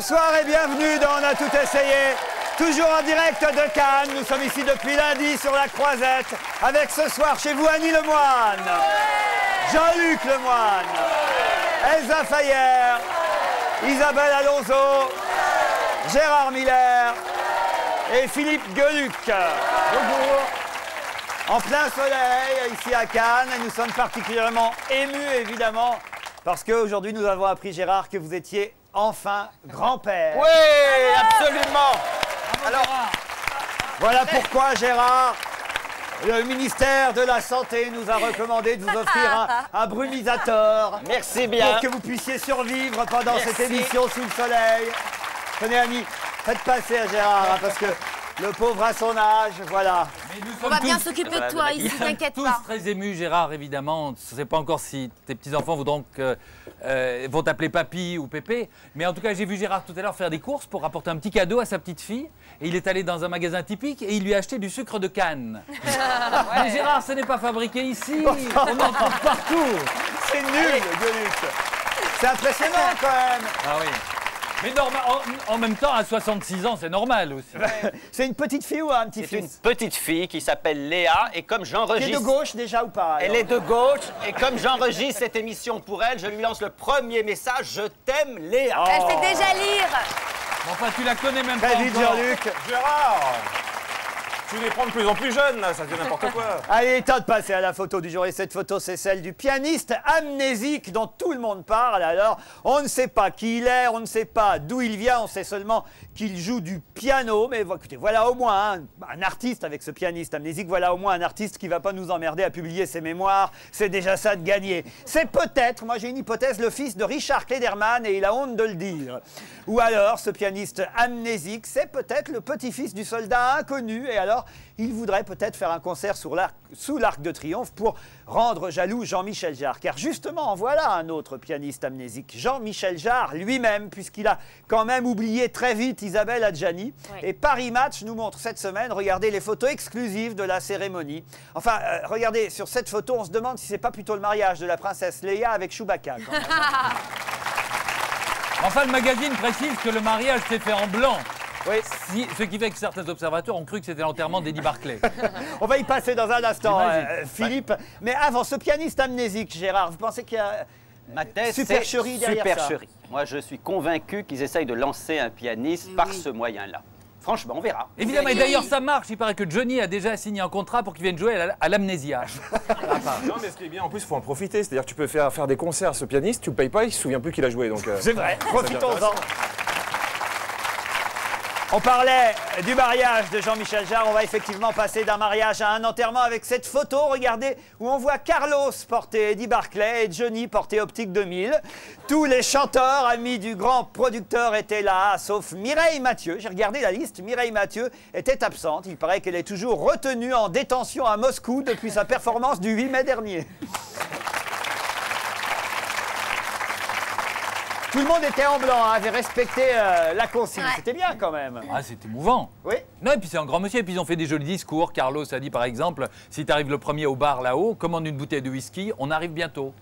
Bonsoir et bienvenue dans On a tout essayé. Toujours en direct de Cannes. Nous sommes ici depuis lundi sur la Croisette. Avec ce soir chez vous Annie Lemoine, Jean-Luc Lemoine, Elsa Fayer, Isabelle Alonso, Gérard Miller et Philippe Gueluc. Bonjour. En plein soleil, ici à Cannes, et nous sommes particulièrement émus, évidemment, parce qu'aujourd'hui, nous avons appris, Gérard, que vous étiez enfin grand-père. Oui, absolument. Alors, Voilà pourquoi, Gérard, le ministère de la Santé nous a recommandé de vous offrir un, un brumisateur merci pour bien. que vous puissiez survivre pendant Merci. cette émission sous le soleil. Tenez, Annie, faites passer à Gérard, hein, parce que le pauvre a son âge, voilà. Mais nous On va bien tous- s'occuper de toi ici, t'inquiète tous pas. très émus, Gérard, évidemment. On ne sait pas encore si tes petits-enfants voudront que, euh, vont t'appeler papy ou pépé. Mais en tout cas, j'ai vu Gérard tout à l'heure faire des courses pour apporter un petit cadeau à sa petite fille. Et il est allé dans un magasin typique et il lui a acheté du sucre de canne. Mais Gérard, ce n'est pas fabriqué ici. On en trouve partout. C'est nul, Gueuluc. C'est impressionnant quand même. Ah oui. Mais normal, en, en même temps, à 66 ans, c'est normal aussi. C'est une petite fille ou un petit C'est une fils petite fille qui s'appelle Léa et comme Qui est de j'enregistre... gauche déjà ou pas Elle est de gauche et comme j'enregistre cette émission pour elle, je lui lance le premier message Je t'aime, Léa. Elle sait déjà lire. Bon, Enfin, tu la connais même pas encore. Jean-Luc. Gérard Tu les prends de plus en plus jeunes, là, ça devient n'importe quoi. Allez, temps de passer à la photo du jour. Et cette photo, c'est celle du pianiste amnésique dont tout le monde parle. Alors, on ne sait pas qui il est, on ne sait pas d'où il vient, on sait seulement qu'il joue du piano. Mais écoutez, voilà au moins un, un artiste avec ce pianiste amnésique. Voilà au moins un artiste qui va pas nous emmerder à publier ses mémoires. C'est déjà ça de gagner. C'est peut-être, moi j'ai une hypothèse, le fils de Richard Klederman et il a honte de le dire. Ou alors, ce pianiste amnésique, c'est peut-être le petit-fils du soldat inconnu. Et alors, il voudrait peut-être faire un concert sur l'arc- sous l'Arc de Triomphe pour rendre jaloux Jean-Michel Jarre. Car justement, en voilà un autre pianiste amnésique, Jean-Michel Jarre lui-même, puisqu'il a quand même oublié très vite Isabelle Adjani. Oui. Et Paris Match nous montre cette semaine, regardez les photos exclusives de la cérémonie. Enfin, euh, regardez, sur cette photo, on se demande si c'est pas plutôt le mariage de la princesse Leia avec Chewbacca. quand même. Enfin, le magazine précise que le mariage s'est fait en blanc. Oui. Si- ce qui fait que certains observateurs ont cru que c'était l'enterrement d'Eddie Barclay. On va y passer dans un instant, J'imagine. euh, Philippe. Mais avant, ce pianiste amnésique, Gérard, vous pensez qu'il y a... Ma thèse, Supercherie c'est derrière ça. supercherie. Moi, je suis convaincu qu'ils essayent de lancer un pianiste par ce moyen-là. Franchement, on verra. Évidemment, et d'ailleurs, ça marche. Il paraît que Johnny a déjà signé un contrat pour qu'il vienne jouer à la- à l'amnésia. Non, mais ce qui est bien, en plus, il faut en profiter. C'est-à-dire que tu peux faire, faire des concerts à ce pianiste, tu le payes pas, il se souvient plus qu'il a joué. Donc, euh, C'est vrai, profitons-en. On parlait du mariage de Jean-Michel Jarre. On va effectivement passer d'un mariage à un enterrement avec cette photo, regardez, où on voit Carlos porter Eddie Barclay et Johnny porter Optique 2000. Tous les chanteurs, amis du grand producteur, étaient là, sauf Mireille Mathieu. J'ai regardé la liste. Mireille Mathieu était absente. Il paraît qu'elle est toujours retenue en détention à Moscou depuis sa performance du 8 mai dernier. Tout le monde était en blanc, hein, avait respecté euh, la consigne. Ouais. C'était bien quand même. Ah, c'est émouvant. Oui. Non, et puis c'est un grand monsieur. Et puis ils ont fait des jolis discours. Carlos a dit, par exemple, si tu arrives le premier au bar là-haut, commande une bouteille de whisky, on arrive bientôt.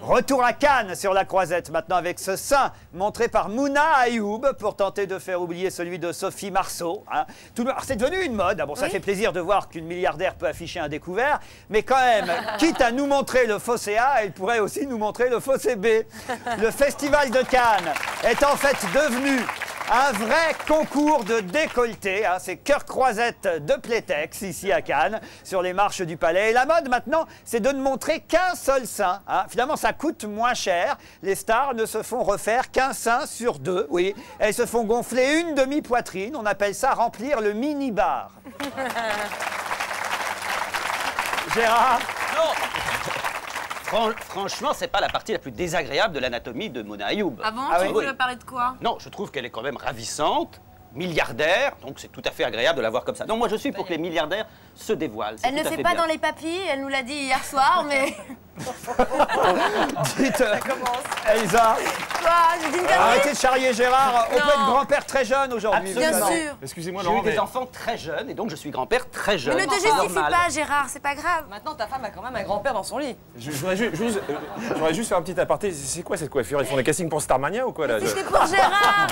Retour à Cannes sur la croisette maintenant avec ce sein montré par Mouna Ayoub pour tenter de faire oublier celui de Sophie Marceau. hein. Tout le- alors, c'est devenu une mode. Ah bon, ça Oui. fait plaisir de voir qu'une milliardaire peut afficher un découvert, mais quand même, quitte à nous montrer le fossé A, elle pourrait aussi nous montrer le fossé B. Le festival de Cannes est en fait devenu un vrai concours de décolleté. hein. C'est cœur croisette de Playtex ici à Cannes, sur les marches du palais. Et la mode maintenant, c'est de ne montrer qu'un seul sein. hein. Finalement, ça coûte moins cher. Les stars ne se font refaire qu'un sein sur deux. Oui, elles se font gonfler une demi-poitrine. On appelle ça remplir le mini-bar. Gérard? Fran- franchement, c'est pas la partie la plus désagréable de l'anatomie de Mona Ayoub. Avant, Ah tu oui. voulais parler de quoi? Non, je trouve qu'elle est quand même ravissante. Milliardaire, donc c'est tout à fait agréable de la voir comme ça. Donc moi je suis pour que les milliardaires se dévoilent. Elle ne fait fait pas bien. dans les papilles, elle nous l'a dit hier soir, mais. Dites, euh, Elsa, dit une connerie arrêtez de charrier Gérard. On Non. peut être grand-père très jeune aujourd'hui. Bien sûr. Excusez-moi, J'ai eu des enfants très jeunes et donc je suis grand-père très jeune. Mais ne te justifie normal. pas, Gérard, c'est pas grave. Maintenant, ta femme a quand même un grand-père dans son lit. je, je voudrais ju- juste, euh, je voudrais juste faire un petit aparté. C'est quoi cette coiffure? Ils font des castings pour Starmania ou quoi là? Je- C'était pour Gérard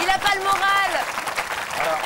Il a pas le moral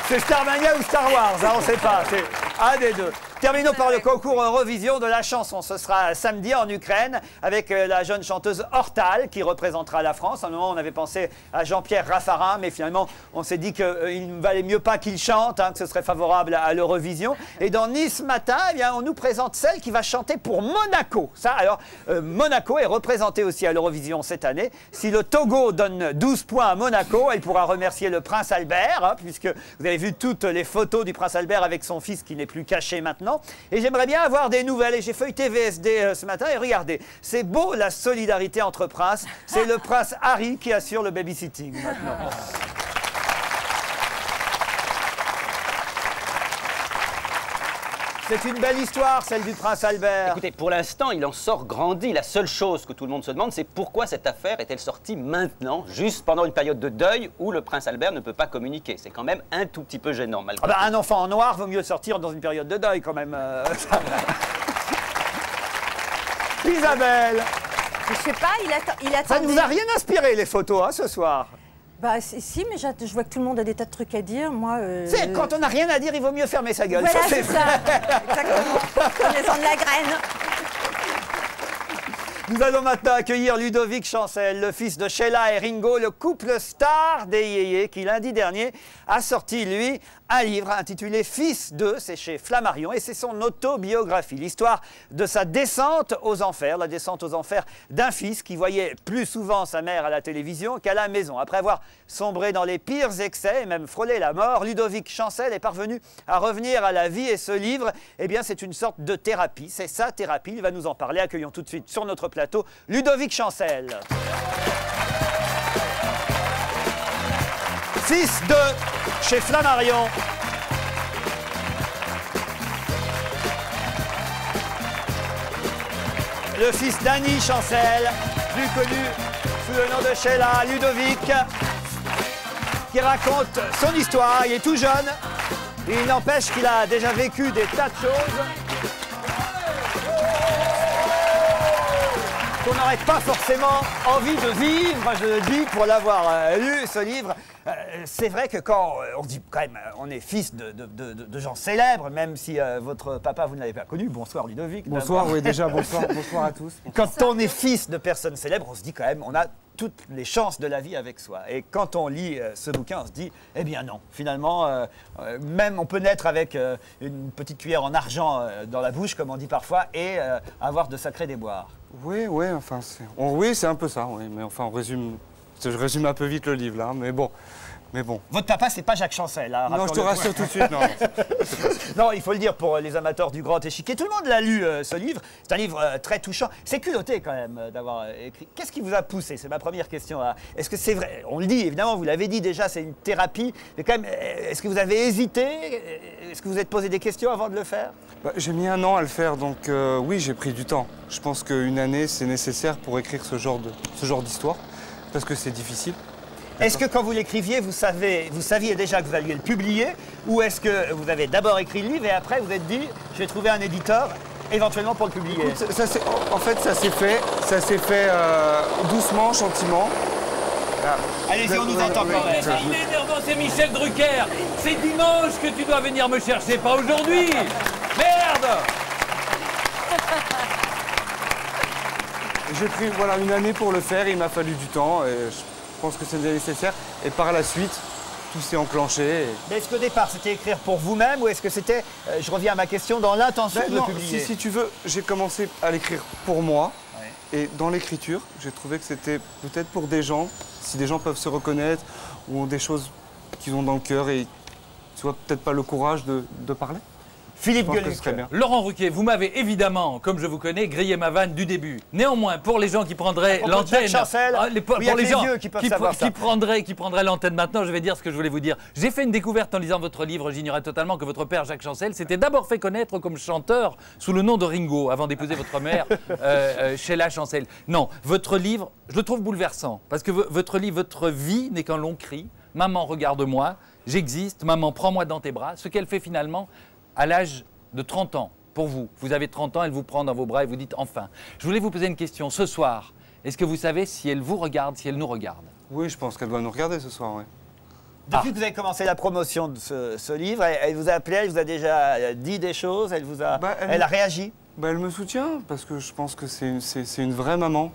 C'est Starmania ou Star Wars, hein, on ne sait pas. C'est un des deux. Terminons par le concours Eurovision de la chanson. Ce sera samedi en Ukraine avec euh, la jeune chanteuse Hortal qui représentera la France. À un moment, on avait pensé à Jean-Pierre Raffarin, mais finalement, on s'est dit qu'il ne valait mieux pas qu'il chante, hein, que ce serait favorable à, à l'Eurovision. Et dans Nice Matin, eh bien, on nous présente celle qui va chanter pour Monaco. Ça, alors, euh, Monaco est représenté aussi à l'Eurovision cette année. Si le Togo donne 12 points à Monaco, elle pourra remercier le prince Albert, hein, puisque vous avez vu toutes les photos du prince Albert avec son fils qui n'est plus caché maintenant. Et j'aimerais bien avoir des nouvelles. Et j'ai feuilleté VSD euh, ce matin et regardez, c'est beau la solidarité entre princes. C'est le prince Harry qui assure le babysitting maintenant. C'est une belle histoire, celle du prince Albert. Écoutez, pour l'instant, il en sort grandi. La seule chose que tout le monde se demande, c'est pourquoi cette affaire est-elle sortie maintenant, juste pendant une période de deuil où le prince Albert ne peut pas communiquer. C'est quand même un tout petit peu gênant, malgré Ah bah, un enfant en noir vaut mieux sortir dans une période de deuil quand même. euh. Isabelle, Je sais pas, il, attend, il ça ne vous a rien inspiré les photos hein, ce soir Bah si, mais je vois que tout le monde a des tas de trucs à dire. Moi. euh, C'est quand on n'a rien à dire, il vaut mieux fermer sa gueule. Voilà, c'est ça. Exactement. Connaissant de la graine. Nous allons maintenant accueillir Ludovic Chancel, le fils de Sheila et Ringo, le couple star des Yéyés, qui lundi dernier a sorti, lui, un livre intitulé Fils d'eux, c'est chez Flammarion, et c'est son autobiographie, l'histoire de sa descente aux enfers, la descente aux enfers d'un fils qui voyait plus souvent sa mère à la télévision qu'à la maison. Après avoir sombré dans les pires excès et même frôlé la mort, Ludovic Chancel est parvenu à revenir à la vie et ce livre, eh bien, c'est une sorte de thérapie. C'est sa thérapie. Il va nous en parler. Accueillons tout de suite sur notre plateau Ludovic Chancel. Fils de chez Flammarion. Le fils d'Annie Chancel, plus connu sous le nom de Sheila Ludovic, qui raconte son histoire. Il est tout jeune. Il n'empêche qu'il a déjà vécu des tas de choses qu'on n'aurait pas forcément envie de vivre, je le dis, pour l'avoir euh, lu, ce livre. Euh, c'est vrai que quand euh, on dit quand même, on est fils de, de- de- de- de gens célèbres, même si euh, votre papa, vous ne l'avez pas connu. Bonsoir Ludovic. Bonsoir, oui, déjà, bonsoir, bonsoir à tous. Quand on est fils de personnes célèbres, on se dit quand même, on a toutes les chances de la vie avec soi. Et quand on lit euh, ce bouquin, on se dit, eh bien non, finalement, euh, euh, même on peut naître avec une petite cuillère en argent dans la bouche, comme on dit parfois, et avoir de sacrés déboires. Oui, oui, enfin, c'est... oui, c'est un peu ça, oui, mais enfin, on résume... Je résume un peu vite le livre, là, mais bon, mais bon. Votre papa, c'est pas Jacques Chancel. hein, Non, je te rassure tout de suite, non. Non, il faut le dire pour les amateurs du grand échiquier. Tout le monde l'a lu, euh, ce livre. C'est un livre euh, très touchant. C'est culotté quand même euh, d'avoir euh, écrit. Qu'est-ce qui vous a poussé? C'est ma première question. hein. Est-ce que c'est vrai? On le dit, évidemment, vous l'avez dit déjà, c'est une thérapie. Mais quand même, euh, est-ce que vous avez hésité? Est-ce que vous vous êtes posé des questions avant de le faire? Bah, j'ai mis un an à le faire, donc euh, oui, j'ai pris du temps. Je pense qu'une année, c'est nécessaire pour écrire ce genre, de, ce genre d'histoire, parce que c'est difficile. Est-ce que quand vous l'écriviez, vous, savez, vous saviez déjà que vous alliez le publier Ou est-ce que vous avez d'abord écrit le livre et après vous êtes dit, je vais trouver un éditeur éventuellement pour le publier? Ça- ça s'est- en fait, ça s'est fait, ça s'est fait euh, doucement, gentiment. Allez-y, on nous entend quand même. Il est énervant, c'est Michel Drucker. C'est dimanche que tu dois venir me chercher, pas aujourd'hui. Merde J'ai pris voilà, une année pour le faire, il m'a fallu du temps, et je pense que c'est nécessaire. Et par la suite, tout s'est enclenché. et- Mais est-ce qu'au départ c'était écrire pour vous-même ou est-ce que c'était, euh, je reviens à ma question, dans l'intention Ben de non, publier? si, si tu veux, j'ai commencé à l'écrire pour moi. Et dans l'écriture, j'ai trouvé que c'était peut-être pour des gens, si des gens peuvent se reconnaître ou ont des choses qu'ils ont dans le cœur et tu vois peut-être pas le courage de, de parler. Philippe Gueluc. Laurent Ruquier, vous m'avez évidemment, comme je vous connais, grillé ma vanne du début. Néanmoins, pour les gens qui prendraient l'antenne, Chancel, Ah, les- pour oui, les gens qui prendraient, qui prendraient l'antenne maintenant, je vais dire ce que je voulais vous dire. J'ai fait une découverte en lisant votre livre. J'ignorais totalement que votre père Jacques Chancel s'était d'abord fait connaître comme chanteur sous le nom de Ringo avant d'épouser votre mère, euh, euh, Sheila Chancel. Non, votre livre, je le trouve bouleversant parce que vo- votre livre, votre vie n'est qu'un long cri. Maman, regarde-moi, j'existe. Maman, prends-moi dans tes bras. Ce qu'elle fait finalement à l'âge de 30 ans. Pour vous, vous avez 30 ans, elle vous prend dans vos bras et vous dites enfin. Je voulais vous poser une question. Ce soir, est-ce que vous savez si elle vous regarde, si elle nous regarde? Oui, je pense qu'elle doit nous regarder ce soir, ouais. Depuis que vous avez commencé la promotion de ce, ce livre, elle, elle vous a appelé, elle vous a déjà euh, dit des choses, elle vous a, Bah, elle- elle a réagi? Bah, elle me soutient parce que je pense que c'est une, vraie maman.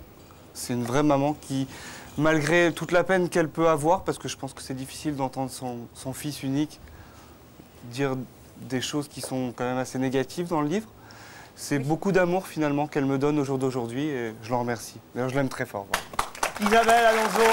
C'est une vraie maman qui, malgré toute la peine qu'elle peut avoir, parce que je pense que c'est difficile d'entendre son, son fils unique dire des choses qui sont quand même assez négatives dans le livre, c'est beaucoup d'amour finalement qu'elle me donne au jour d'aujourd'hui et je l'en remercie. D'ailleurs, je l'aime très fort. voilà. Isabelle Alonso.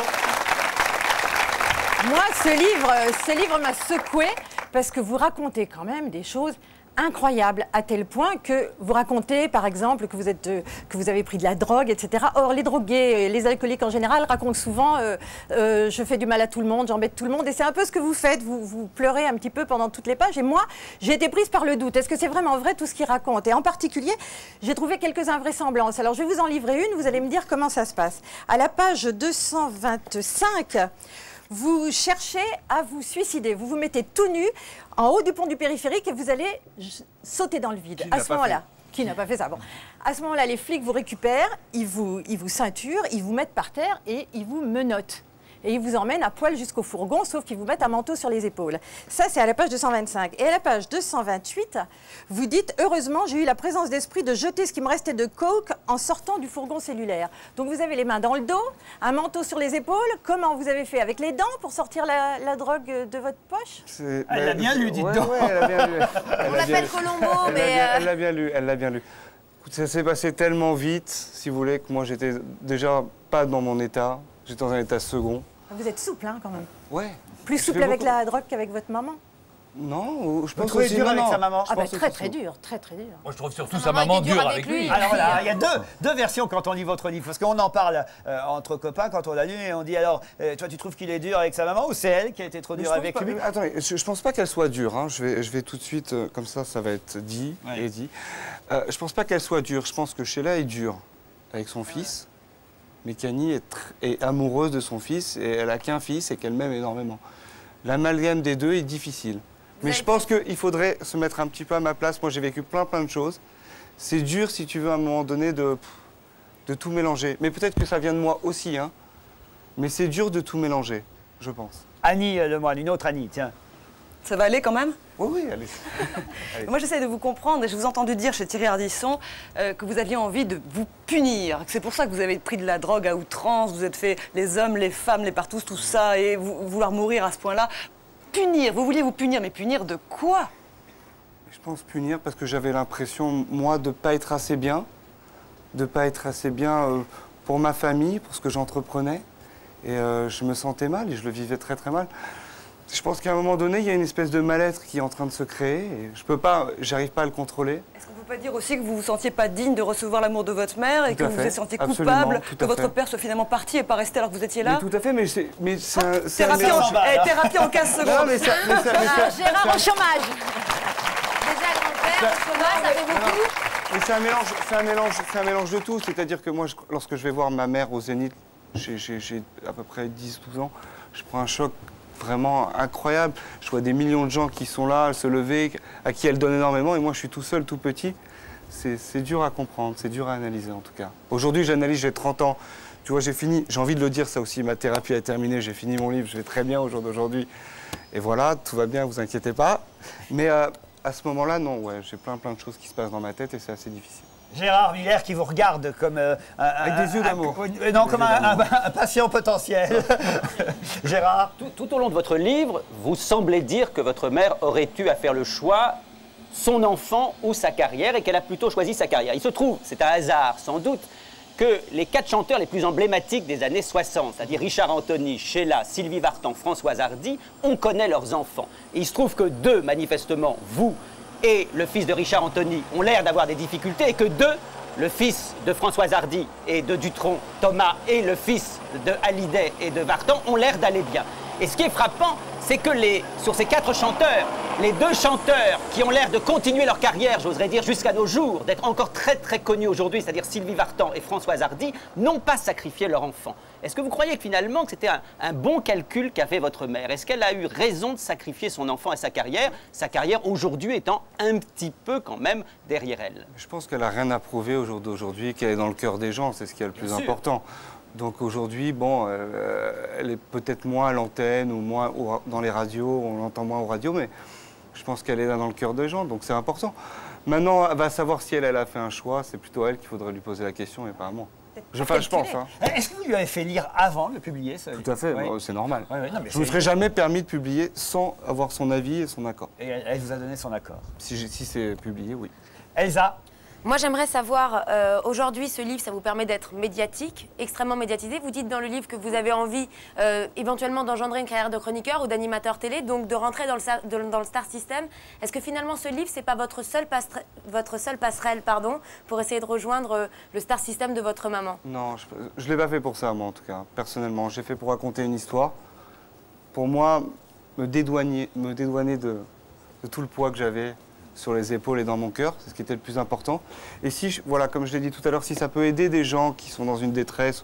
Moi, ce livre, ce livre m'a secoué parce que vous racontez quand même des choses incroyables à tel point que vous racontez par exemple que vous êtes euh, que vous avez pris de la drogue etc or les drogués les alcooliques en général racontent souvent euh, euh, je fais du mal à tout le monde j'embête tout le monde et c'est un peu ce que vous faites. Vous, vous pleurez un petit peu pendant toutes les pages. Et moi j'ai été prise par le doute. Est-ce que c'est vraiment vrai tout ce qu'il raconte et en particulier j'ai trouvé quelques invraisemblances. Alors je vais vous en livrer une vous allez me dire comment ça se passe. À la page 225 vous cherchez à vous suicider. Vous vous mettez tout nu en haut du pont du périphérique et vous allez sauter dans le vide. Qui à ce moment-là. Qui n'a pas fait ça? Bon. À ce moment-là, les flics vous récupèrent, ils vous, ils vous ceinturent, ils vous mettent par terre et ils vous menottent. Et ils vous emmènent à poil jusqu'au fourgon, sauf qu'ils vous mettent un manteau sur les épaules. Ça, c'est à la page 225. Et à la page 228, vous dites Heureusement, j'ai eu la présence d'esprit de jeter ce qui me restait de coke en sortant du fourgon cellulaire. Donc vous avez les mains dans le dos, un manteau sur les épaules. Comment vous avez fait Avec les dents pour sortir la, la drogue de votre poche? Elle l'a bien lu, dites ouais, donc. ouais, elle a bien lu. Elle On l'a bien l'appelle. Colombo, mais. bien- euh, elle l'a bien lu, elle l'a bien lu. Ça s'est passé tellement vite, si vous voulez, que moi j'étais déjà pas dans mon état, j'étais dans un état second. Vous êtes souple hein, quand même. Ouais. Plus souple avec beaucoup. la drogue qu'avec votre maman Non, je pense trouvez aussi, dur avec sa maman Ah bah très très dur, très très dur. Moi, je trouve surtout Sa sa maman dure avec avec lui. lui. Alors voilà, il y a deux, deux versions quand on lit votre livre, parce qu'on en parle euh, entre copains quand on l'a lu et on dit alors, euh, toi tu trouves qu'il est dur avec sa maman ou c'est elle qui a été trop Mais dure je pense avec pas- lui Attendez, je, je pense pas qu'elle soit dure. hein. Je, vais, je vais tout de suite, euh, comme ça, ça va être dit Ouais. et dit. Euh, je pense pas qu'elle soit dure. Je pense que Sheila est dure avec son fils. Mais Kanye est, est amoureuse de son fils et elle a qu'un fils et qu'elle m'aime énormément. L'amalgame des deux est difficile. Mais avez je pense qu'il faudrait se mettre un petit peu à ma place. Moi, j'ai vécu plein, plein de choses. C'est dur, si tu veux, à un moment donné, de, de tout mélanger. Mais peut-être que ça vient de moi aussi. Hein. Mais c'est dur de tout mélanger, je pense. Annie euh, Lemoine, une autre Annie, tiens. Ça va aller quand même? Oui, oui, allez. Moi, j'essaie de vous comprendre et je vous ai entendu dire chez Thierry Ardisson euh, que vous aviez envie de vous punir. C'est pour ça que vous avez pris de la drogue à outrance, vous êtes fait les hommes, les femmes, les partous, tout ça, et vous, vouloir mourir à ce point-là. Punir, vous vouliez vous punir, mais punir de quoi? Je pense punir parce que j'avais l'impression, moi, de ne pas être assez bien, de ne pas être assez bien euh, pour ma famille, pour ce que j'entreprenais. Et euh, je me sentais mal et je le vivais très très mal. Je pense qu'à un moment donné, il y a une espèce de mal-être qui est en train de se créer et je peux pas, j'arrive pas à le contrôler. Est-ce qu'on peut pas dire aussi que vous vous sentiez pas digne de recevoir l'amour de votre mère et Tout que vous vous sentiez absolument, coupable que votre fait. père soit finalement parti et pas resté alors que vous étiez là Mais tout à fait, mais c'est, mais c'est un, c'est un Thérapie en, mélange. va, eh, thérapie en 15 secondes. Non, mais ça, mais ça- mais ça- Ah, Gérard au chômage Déjà grand-père, au chômage, ça fait beaucoup. Mais c'est un mélange, c'est un mélange, c'est un mélange de tout. C'est-à-dire que moi, je- lorsque je vais voir ma mère au Zénith, j'ai- j'ai j'ai à peu près 10-12 ans, je prends un choc vraiment incroyable. Je vois des millions de gens qui sont là, se lever, à qui elle donne énormément, et moi, je suis tout seul, tout petit. C'est dur à comprendre, c'est dur à analyser en tout cas. Aujourd'hui, j'analyse, j'ai 30 ans. Tu vois, j'ai fini, j'ai envie de le dire, ça aussi, ma thérapie a terminé, j'ai fini mon livre, je vais très bien au jour d'aujourd'hui. Et voilà, tout va bien, vous inquiétez pas. Mais euh, à ce moment-là, non, ouais, j'ai plein plein de choses qui se passent dans ma tête et c'est assez difficile. Gérard Miller qui vous regarde comme euh, un, Avec un- des yeux d'amour. un- non, Des comme un, d'amour. un- un patient potentiel. Gérard. Tout, tout au long de votre livre, vous semblez dire que votre mère aurait eu à faire le choix son enfant ou sa carrière et qu'elle a plutôt choisi sa carrière. Il se trouve, c'est un hasard sans doute, que les quatre chanteurs les plus emblématiques des années 60, c'est-à-dire Richard Anthony, Sheila, Sylvie Vartan, Françoise Hardy, on connaît leurs enfants. Et il se trouve que deux, manifestement, vous et le fils de Richard Anthony ont l'air d'avoir des difficultés et que deux, le fils de Françoise Hardy et de Dutronc, Thomas, et le fils de Hallyday et de Vartan ont l'air d'aller bien. Et ce qui est frappant, c'est que les, sur ces quatre chanteurs, les deux chanteurs qui ont l'air de continuer leur carrière, j'oserais dire jusqu'à nos jours, d'être encore très très connus aujourd'hui, c'est-à-dire Sylvie Vartan et Françoise Hardy, n'ont pas sacrifié leur enfant. Est-ce que vous croyez que finalement que c'était un, un bon calcul qu'a fait votre mère? Est-ce qu'elle a eu raison de sacrifier son enfant et sa carrière Sa carrière aujourd'hui étant un petit peu quand même derrière elle? Je pense qu'elle n'a rien à prouver au jour d'aujourd'hui, qu'elle est dans le cœur des gens, c'est ce qui est le plus sûr. important. Donc aujourd'hui, bon, euh, elle est peut-être moins à l'antenne ou moins au- dans les radios, on l'entend moins aux radios, mais je pense qu'elle est là dans le cœur des gens, donc c'est important. Maintenant, elle va savoir si elle, elle a fait un choix, c'est plutôt elle qu'il faudrait lui poser la question et pas à moi. Je, enfin, je pense, hein. Est-ce que vous lui avez fait lire avant de publier ce Tout à fait, Oui. bon, c'est normal. Oui, oui, non, mais je ne me c'est- serais jamais permis de publier sans avoir son avis et son accord. Et elle, vous a donné son accord. Si, si c'est publié, oui. Elsa Moi, j'aimerais savoir, euh, aujourd'hui, ce livre, ça vous permet d'être médiatique, extrêmement médiatisé. Vous dites dans le livre que vous avez envie euh, éventuellement d'engendrer une carrière de chroniqueur ou d'animateur télé, donc de rentrer dans le, dans le star system. Est-ce que finalement, ce livre, c'est pas votre seule, votre seule passerelle pardon, pour essayer de rejoindre euh, le star system de votre maman? Non, je ne l'ai pas fait pour ça, moi, en tout cas, personnellement. J'ai fait pour raconter une histoire. Pour moi, me dédouaner, de tout le poids que j'avais sur les épaules et dans mon cœur, c'est ce qui était le plus important. Et si, je- voilà, comme je l'ai dit tout à l'heure, si ça peut aider des gens qui sont dans une détresse,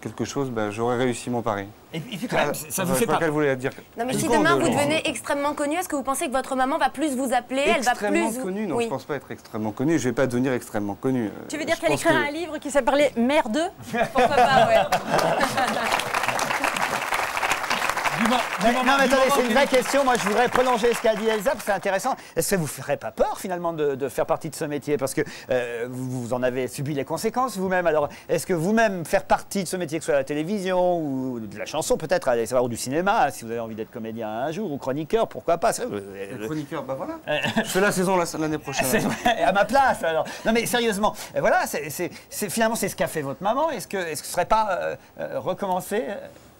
quelque chose, ben, j'aurais réussi mon pari. Et, et puis quand même, ça je vous sais fait pas qu'elle voulait dire. Non, mais si demain vous devenez extrêmement connu, est-ce que vous pensez que votre maman va plus vous appeler Elle va Extrêmement plus. vous- connu, non, Oui. je pense pas être extrêmement connu. Je vais pas devenir extrêmement connu. Euh, Tu veux dire je qu'elle écrira que- un livre qui s'appelait Mère 2 Pourquoi pas, ouais. Mais- non, mais attendez, c'est une que- vraie question. Moi, je voudrais prolonger ce qu'a dit Elsa, parce que c'est intéressant. Est-ce que vous ferait pas peur, finalement, de, de faire partie de ce métier? Parce que euh, vous, vous en avez subi les conséquences vous-même. Alors, est-ce que vous-même, faire partie de ce métier, que ce soit la télévision ou de la chanson, peut-être, ou du cinéma, si vous avez envie d'être comédien un jour, ou chroniqueur, pourquoi pas? Ça, euh, Le euh, chroniqueur, bah voilà. je fais la saison la- l'année prochaine. vrai, à ma place alors. Non mais sérieusement, euh, voilà, c'est, finalement c'est ce qu'a fait votre maman. Est-ce que, que ce serait pas euh, euh, recommencer euh,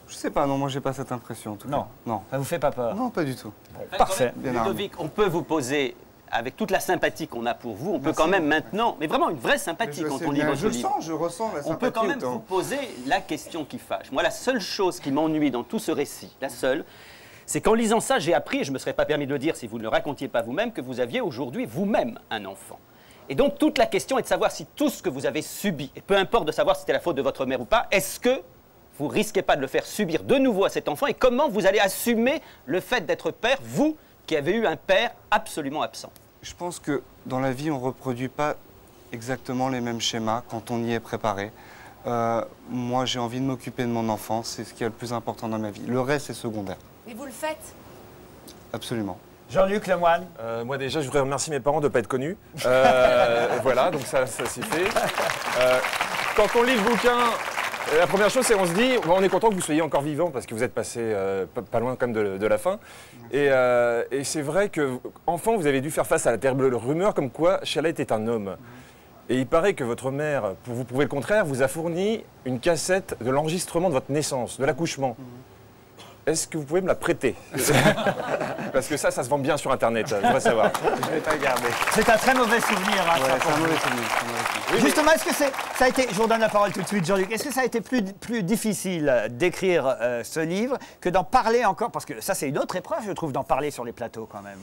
Je sais pas, non, moi j'ai pas cette impression en tout Non. cas. Non. Ça vous fait pas peur Non, pas du tout. Parfait. Bien Ludovic, on peut vous poser, avec toute la sympathie qu'on a pour vous, on peut quand même maintenant, mais vraiment une vraie sympathie je quand sais on lit votre je le livre. sens, je ressens la On peut quand sympathie même autant. vous poser la question qui fâche. Moi, la seule chose qui m'ennuie dans tout ce récit, la seule, c'est qu'en lisant ça, j'ai appris, et je ne me serais pas permis de le dire si vous ne le racontiez pas vous-même, que vous aviez aujourd'hui vous-même un enfant. Et donc toute la question est de savoir si tout ce que vous avez subi, et peu importe de savoir si c'était la faute de votre mère ou pas, est-ce que vous risquez pas de le faire subir de nouveau à cet enfant et comment vous allez assumer le fait d'être père, vous qui avez eu un père absolument absent? Je pense que dans la vie, on ne reproduit pas exactement les mêmes schémas quand on y est préparé. Euh, moi, j'ai envie de m'occuper de mon enfant, c'est ce qui est le plus important dans ma vie. Le reste est secondaire, Mais vous le faites? Absolument. Jean-Luc Lemoine. Euh, moi déjà, je voudrais remercier mes parents de ne pas être connus. Euh, voilà, donc ça, ça c'est fait. Euh, quand on lit le bouquin, la première chose, c'est on se dit, on est content que vous soyez encore vivant parce que vous êtes passé euh, pas, loin quand même de, la fin. Et, euh, c'est vrai que enfant, vous avez dû faire face à la terrible rumeur comme quoi Sheila était un homme. Et il paraît que votre mère, pour vous prouver le contraire, vous a fourni une cassette de l'enregistrement de votre naissance, de l'accouchement. Est-ce que vous pouvez me la prêter Parce que ça, ça se vend bien sur Internet, je voudrais savoir. Je vais pas garder. C'est un très mauvais souvenir. hein, Ouais, ça, un mauvais souvenir. Justement, est-ce que c'est, ça a été, je vous redonne la parole tout de suite, Jean-Luc, est-ce que ça a été plus, plus difficile d'écrire euh, ce livre que d'en parler encore? Parce que ça, c'est une autre épreuve, je trouve, d'en parler sur les plateaux quand même.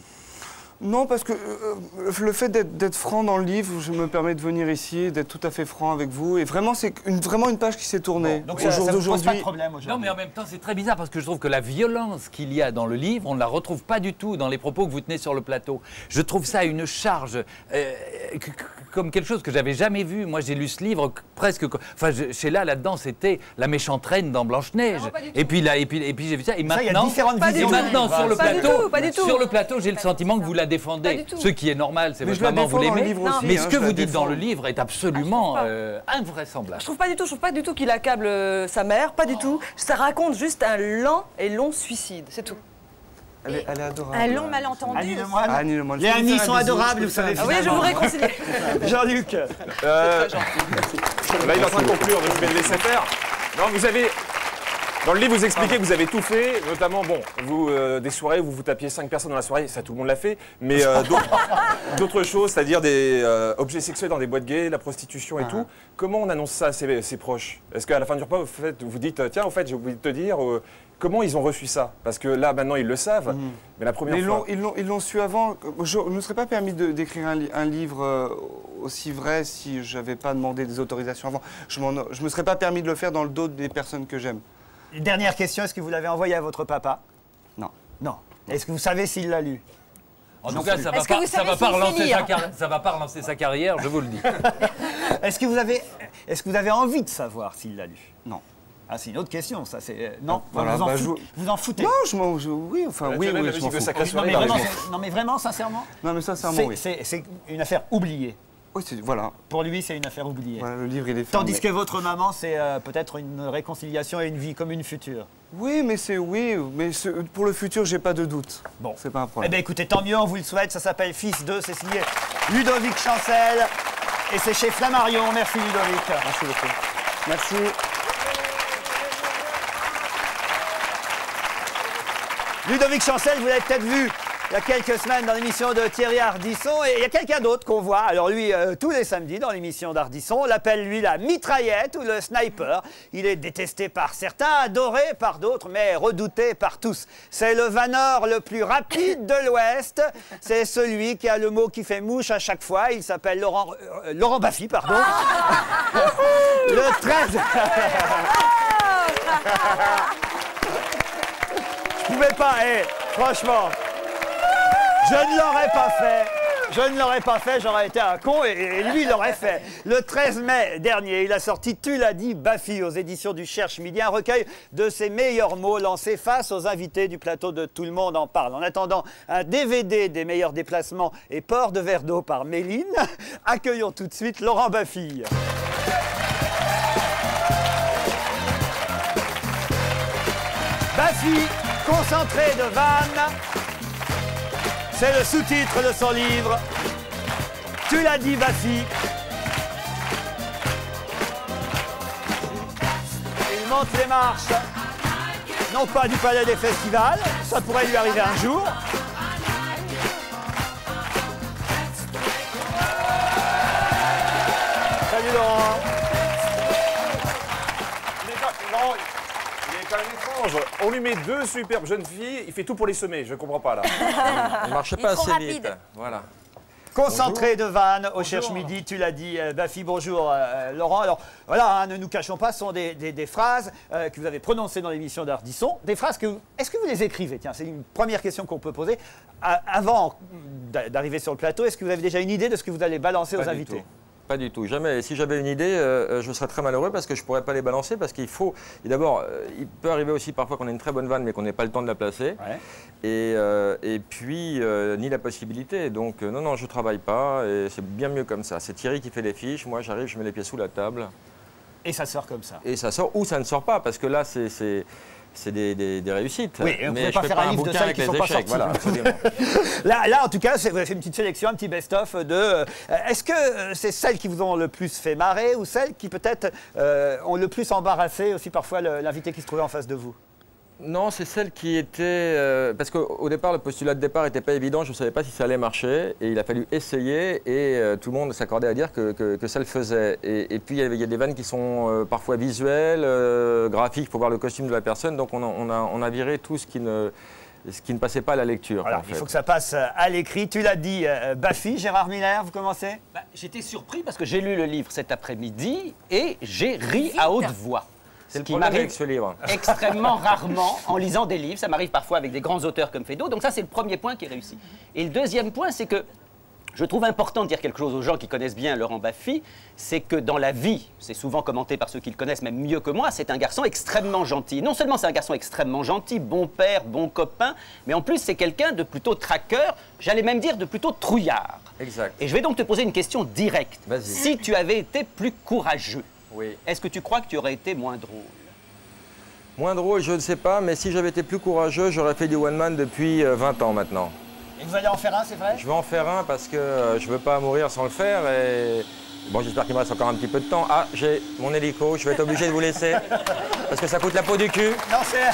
Non, parce que euh, le fait d'être franc dans le livre, je me permets de venir ici, d'être tout à fait franc avec vous. Et vraiment, c'est une, vraiment une page qui s'est tournée. Donc Au ça, jour ça vous pose pas de problème aujourd'hui. Non, mais en même temps, c'est très bizarre parce que je trouve que la violence qu'il y a dans le livre, on ne la retrouve pas du tout dans les propos que vous tenez sur le plateau. Je trouve ça une charge, euh, que- que- comme quelque chose que j'avais jamais vu. Moi, j'ai lu ce livre que- presque. Enfin, je- chez là, là-dedans, c'était la méchante reine dans Blanche-Neige. Et puis là, et puis, et puis j'ai vu ça. Et Ça, il y a maintenant, différentes Pas visions. et maintenant sur le Pas du plateau, tout, pas du tout. sur le plateau, j'ai le sentiment que vous la défendez. du tout. Ce qui est normal, c'est Mais votre maman, vous l'aimez. Mais hein, ce je que vous dites dans le livre est absolument Ah, euh, invraisemblable. Je trouve pas du tout, je trouve pas du tout qu'il accable euh, sa mère, pas du tout. Ça raconte juste un lent et long suicide, c'est tout. Elle est, elle est adorable. Un long malentendu. Annie Lemoine. Annie Lemoine. Les Annie sont adorables, vous savez. Ah oui, je vous réconcilie. Jean-Luc. Euh, là, il est en train de conclure, je vais le laisser faire. Non, vous avez. Dans le livre, vous expliquez que vous avez tout fait, notamment, bon, vous, euh, des soirées où vous vous tapiez cinq personnes dans la soirée, ça tout le monde l'a fait, mais euh, d'autres- choses, c'est-à-dire des euh, objets sexuels dans des boîtes gays, la prostitution et tout. Comment on annonce ça à ses, ses proches? Est-ce qu'à la fin du repas, vous, faites, vous dites, tiens, au fait, j'ai oublié de te dire, comment ils ont reçu ça? Parce que là, maintenant, ils le savent, mais la première Mais fois... l'ont- ils l'ont su avant. Je ne me serais pas permis d'écrire un, li- un livre aussi vrai si je n'avais pas demandé des autorisations avant. Je ne me serais pas permis de le faire dans le dos des personnes que j'aime. Dernière question, est-ce que vous l'avez envoyé à votre papa? Non. Non. Est-ce que vous savez s'il l'a lu? En tout cas, ça va pas, ça va pas relancer sa carrière. Ça va pas relancer sa carrière, je vous le dis. Est-ce que vous avez, est-ce que vous avez envie de savoir s'il l'a lu? Non. Ah, c'est une autre question, ça. C'est euh, non. Voilà, vous, en bah, fout- je- vous en foutez. Non, je m'en. je- Oui, enfin, Là, oui, oui, je m'en fous. Non, mais vraiment, non, mais vraiment, sincèrement, Non, mais sincèrement, oui. c'est une affaire oubliée. Oui, voilà. Pour lui, c'est une affaire oubliée. Voilà, le livre, il est fermé. Tandis que votre maman, c'est euh, peut-être une réconciliation et une vie commune future. Oui, mais c'est oui, mais pour le futur, j'ai pas de doute. Bon. c'est pas un Eh problème. bien, écoutez, tant mieux, on vous le souhaite. Ça s'appelle Fils 2, c'est signé Ludovic Chancel. Et c'est chez Flammarion. Merci, Ludovic. Merci beaucoup. Merci. Ludovic Chancel, vous l'avez peut-être vu il y a quelques semaines dans l'émission de Thierry Ardisson. Et il y a quelqu'un d'autre qu'on voit. Alors lui, euh, tous les samedis dans l'émission d'Ardisson, on l'appelle lui la mitraillette ou le sniper. Il est détesté par certains, adoré par d'autres, mais redouté par tous. C'est le vanneur le plus rapide de l'Ouest. C'est celui qui a le mot qui fait mouche à chaque fois. Il s'appelle Laurent, euh, Laurent Baffy, pardon. le 13... Je pouvais pas, eh, franchement. Je ne l'aurais pas fait. Je ne l'aurais pas fait, j'aurais été un con et, lui l'aurait fait. Le 13 mai dernier, il a sorti Tu l'as dit, Baffy, aux éditions du Cherche Midi, un recueil de ses meilleurs mots lancés face aux invités du plateau de Tout le monde en parle. En attendant un DVD des meilleurs déplacements et port de verre d'eau par Méline, accueillons tout de suite Laurent Baffy. Baffy, concentré de vannes. C'est le sous-titre de son livre. Tu l'as dit, Baffy. Il monte les marches, non pas du palais des festivals, ça pourrait lui arriver un jour. Salut Laurent. Étrange. On lui met deux superbes jeunes filles, il fait tout pour les semer, je comprends pas là. Il marchait Il pas assez vite. Voilà. Concentré de vannes au Cherche Midi, tu l'as dit, euh, Baffy, bonjour euh, Laurent. Alors voilà, hein, ne nous cachons pas, ce sont des, des- des phrases euh, que vous avez prononcées dans l'émission d'Ardisson. Des phrases que. vous- Est-ce que vous les écrivez? Tiens, c'est une première question qu'on peut poser. Avant d'a- d'arriver sur le plateau, est-ce que vous avez déjà une idée de ce que vous allez balancer Pas aux invités? tout. Pas du tout, jamais. Et si j'avais une idée, euh, euh, je serais très malheureux parce que je pourrais pas les balancer parce qu'il faut. et D'abord, euh, il peut arriver aussi parfois qu'on ait une très bonne vanne mais qu'on n'ait pas le temps de la placer. Ouais. Et, euh, et puis, euh, ni la possibilité. Donc, non, non, je travaille pas et c'est bien mieux comme ça. C'est Thierry qui fait les fiches. Moi, j'arrive, je mets les pieds sous la table Et ça sort comme ça. et ça sort ou ça ne sort pas parce que là, c'est. C'est des, des- des réussites. Oui, vous mais pouvez je pas faire pas un livre de celles qui sont pas échecs. sorties. Voilà. Là, là, en tout cas, c'est vous avez fait une petite sélection, un petit best-of de. euh, Est-ce que euh, c'est celles qui vous ont le plus fait marrer ou celles qui peut-être euh, ont le plus embarrassé aussi parfois l'invité qui se trouvait en face de vous? Non, c'est celle qui était. euh, parce qu'au au départ, le postulat de départ n'était pas évident, je ne savais pas si ça allait marcher, et il a fallu essayer, et euh, tout le monde s'accordait à dire que, que- que ça le faisait. Et, et puis, il y a des vannes qui sont euh, parfois visuelles, euh, graphiques, faut voir le costume de la personne, donc on a, on a- on a viré tout ce qui, ne, ce qui ne passait pas à la lecture. En il faut que ça passe à l'écrit. Tu l'as dit, euh, Baffy, Gérard Miller, vous commencez? Bah, J'étais surpris parce que j'ai lu le livre cet après-midi et j'ai ri à haute voix. C'est le qui problème m'arrive avec ce livre. extrêmement rarement en lisant des livres. Ça m'arrive parfois avec des grands auteurs comme Feydeau. Donc ça, c'est le premier point qui est réussi. Et le deuxième point, c'est que je trouve important de dire quelque chose aux gens qui connaissent bien Laurent Baffy, c'est que dans la vie, c'est souvent commenté par ceux qui le connaissent même mieux que moi, c'est un garçon extrêmement gentil. Non seulement c'est un garçon extrêmement gentil, bon père, bon copain, mais en plus c'est quelqu'un de plutôt traqueur, j'allais même dire de plutôt trouillard. Exact. Et je vais donc te poser une question directe. Si tu avais été plus courageux, Oui. est-ce que tu crois que tu aurais été moins drôle Moins drôle, je ne sais pas, mais si j'avais été plus courageux, j'aurais fait du one-man depuis euh, 20 ans maintenant. Et vous allez en faire un, c'est vrai? Je vais en faire un parce que euh, je ne veux pas mourir sans le faire et, Bon, j'espère qu'il me reste encore un petit peu de temps. Ah, j'ai mon hélico, je vais être obligé de vous laisser. Parce que ça coûte la peau du cul. Non, c'est.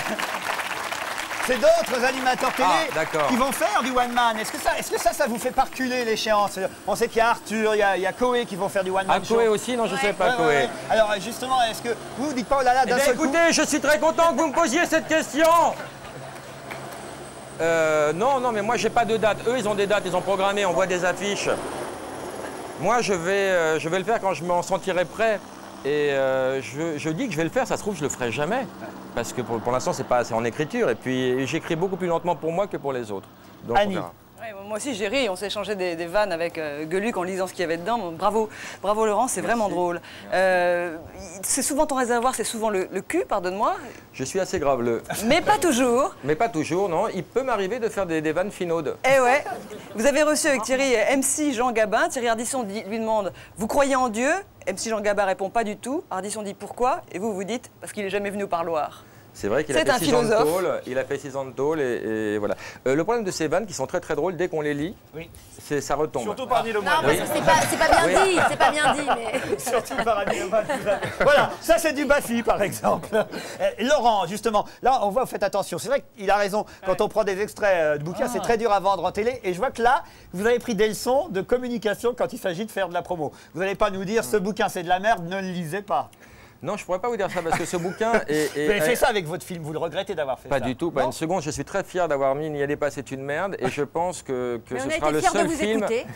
C'est d'autres animateurs télé Ah, qui vont faire du one man. Est-ce que ça, est-ce que ça, ça vous fait parculer l'échéance? On sait qu'il y a Arthur, il y a, il y a Coé qui vont faire du one man. Ah, show. Aussi? Non, je ne sais pas, Ouais, ouais, Coé. ouais. Alors justement, est-ce que vous vous dites pas oh là là Eh d'un seul coup écoutez, je suis très content que vous me posiez cette question. Euh, non, non, mais moi, j'ai pas de date. Eux, ils ont des dates, ils ont programmé, on voit des affiches. Moi, je vais, euh, je vais le faire quand je m'en sentirai prêt. Et euh, je, je dis que je vais le faire, ça se trouve, je le ferai jamais. Parce que pour, pour l'instant, c'est pas assez en écriture. Et puis, j'écris beaucoup plus lentement pour moi que pour les autres. Donc, on Annie. verra. Ouais, moi aussi j'ai ri, on s'est échangé des, des vannes avec euh, Gueluc en lisant ce qu'il y avait dedans. Bon, Bravo, bravo Laurent, c'est vraiment drôle. Euh, c'est souvent ton réservoir, c'est souvent le, le cul, pardonne-moi, Je suis assez grave, le... mais pas toujours. mais pas toujours, non. Il peut m'arriver de faire des, des vannes finaudes. Eh ouais, vous avez reçu avec Thierry euh, MC Jean Gabin. Thierry Ardisson dit- lui demande Vous croyez en Dieu? MC Jean Gabin répond pas du tout. Ardisson dit pourquoi? Et vous vous dites Parce qu'il est jamais venu au parloir. C'est vrai qu'il a fait 6 ans de tôle, il a fait 6 ans de tôle et, et voilà. Euh, le problème de ces vannes qui sont très très drôles, dès qu'on les lit, c'est ça retombe. Surtout par le Non, moi. parce que c'est pas, pas bien Oui. dit, c'est pas bien dit, mais. Surtout par. Voilà, ça c'est du Bafi par exemple. Eh, Laurent, justement, là on voit, faites attention. C'est vrai qu'il a raison. Quand on prend des extraits euh, de bouquins, c'est très dur à vendre en télé. Et je vois que là, vous avez pris des leçons de communication quand il s'agit de faire de la promo. Vous n'allez pas nous dire ce bouquin c'est de la merde, ne le lisez pas. Non, je pourrais pas vous dire ça parce que ce bouquin est. est- Vous avez fait est- ça avec votre film, vous le regrettez d'avoir fait Pas ça du tout, pas Non une seconde. Je suis très fier d'avoir mis N'y allez pas, c'est une merde. Et je pense que, ce sera le de seul vous film écouter.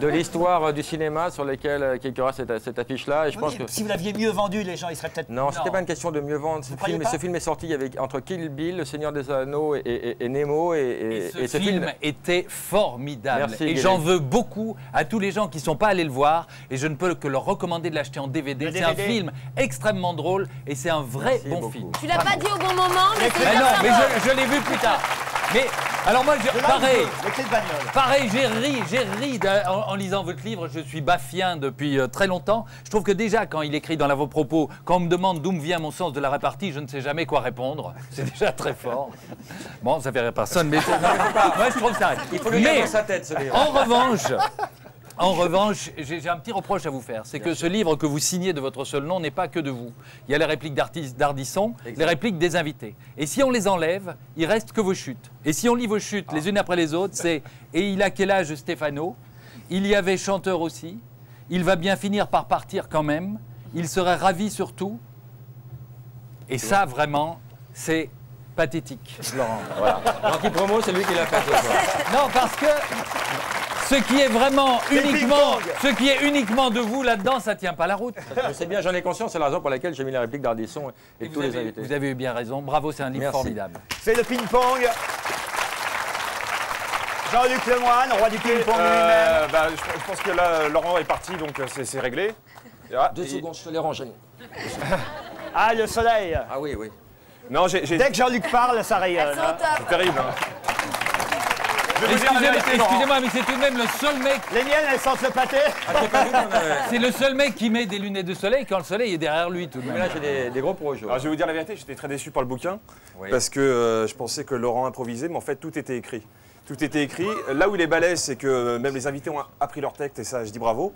de l'histoire du cinéma sur lequel euh, qu'il y aura cette, cette affiche-là. Et je pense que. Si vous l'aviez mieux vendu, les gens ils seraient peut-être. Non, c'était pas une question de mieux vendre. Ce film, pas ce film est sorti avec, entre Kill Bill, Le Seigneur des Anneaux et, et- et Nemo. Et, et- Et ce, et film, était formidable. Merci, et j'en veux beaucoup à tous les gens qui ne sont pas allés le voir. Et je ne peux que leur recommander de l'acheter en DVD. C'est un film extrêmement drôle et c'est un vrai Merci bon beaucoup. film. Tu l'as pas dit au bon moment, mais c'est Mais bien non, mais je, je l'ai vu plus tard. Mais alors moi, je- pareil. Pareil, j'ai ri, j'ai ri de- en, en lisant votre livre. Je suis bafien depuis euh, très longtemps. Je trouve que déjà, quand il écrit dans l'avant-propos, quand on me demande d'où me vient mon sens de la répartie, je ne sais jamais quoi répondre. C'est déjà très fort. Bon, ça fait rire personne, mais moi, je trouve ça. Il faut le Mais- lire dans sa tête, ce livre. en revanche, en revanche, j'ai un petit reproche à vous faire. C'est que ce livre que vous signez de votre seul nom n'est pas que de vous. Il y a les répliques d'Ardisson, les répliques des invités. Et si on les enlève, il reste que vos chutes. Et si on lit vos chutes les unes après les autres, c'est Et il a quel âge Stéphano Il y avait chanteur aussi. Il va bien finir par partir quand même. Il serait ravi surtout. Et ça, vraiment, c'est pathétique, Laurent. Voilà. L'anti-promo, c'est lui qui l'a fait ce soir. Non, parce que ce qui est vraiment uniquement, ce qui est uniquement de vous là-dedans, ça tient pas la route. Je sais bien, j'en ai conscience, c'est la raison pour laquelle j'ai mis la réplique d'Ardisson et, Et tous vous, les avez, invités. vous avez eu bien raison. Bravo, c'est un livre Merci. formidable. C'est le ping-pong. Jean-Luc Lemoyne, roi du ping-pong lui-même. Euh, bah, je, je pense que là, Laurent est parti, donc euh, c'est réglé. Ah, Deux et- secondes, je te les range. Ah, le soleil. Ah oui, oui. Non, j'ai. Dès que Jean-Luc parle, ça rayonne. hein. C'est terrible. hein. Je vais vous dire la Excusez-moi, mais c'est tout de même le seul mec. Les miennes, elles sentent le pâté. Ah, C'est le seul mec qui met des lunettes de soleil quand le soleil est derrière lui tout de Mais même. là, j'ai des, des gros projets. Alors, je vais vous dire la vérité, j'étais très déçu par le bouquin Oui. parce que euh, je pensais que Laurent improvisait, mais en fait tout était écrit. Tout était écrit. Là où il est balèze, c'est que euh, même les invités ont appris leur texte et ça, je dis bravo.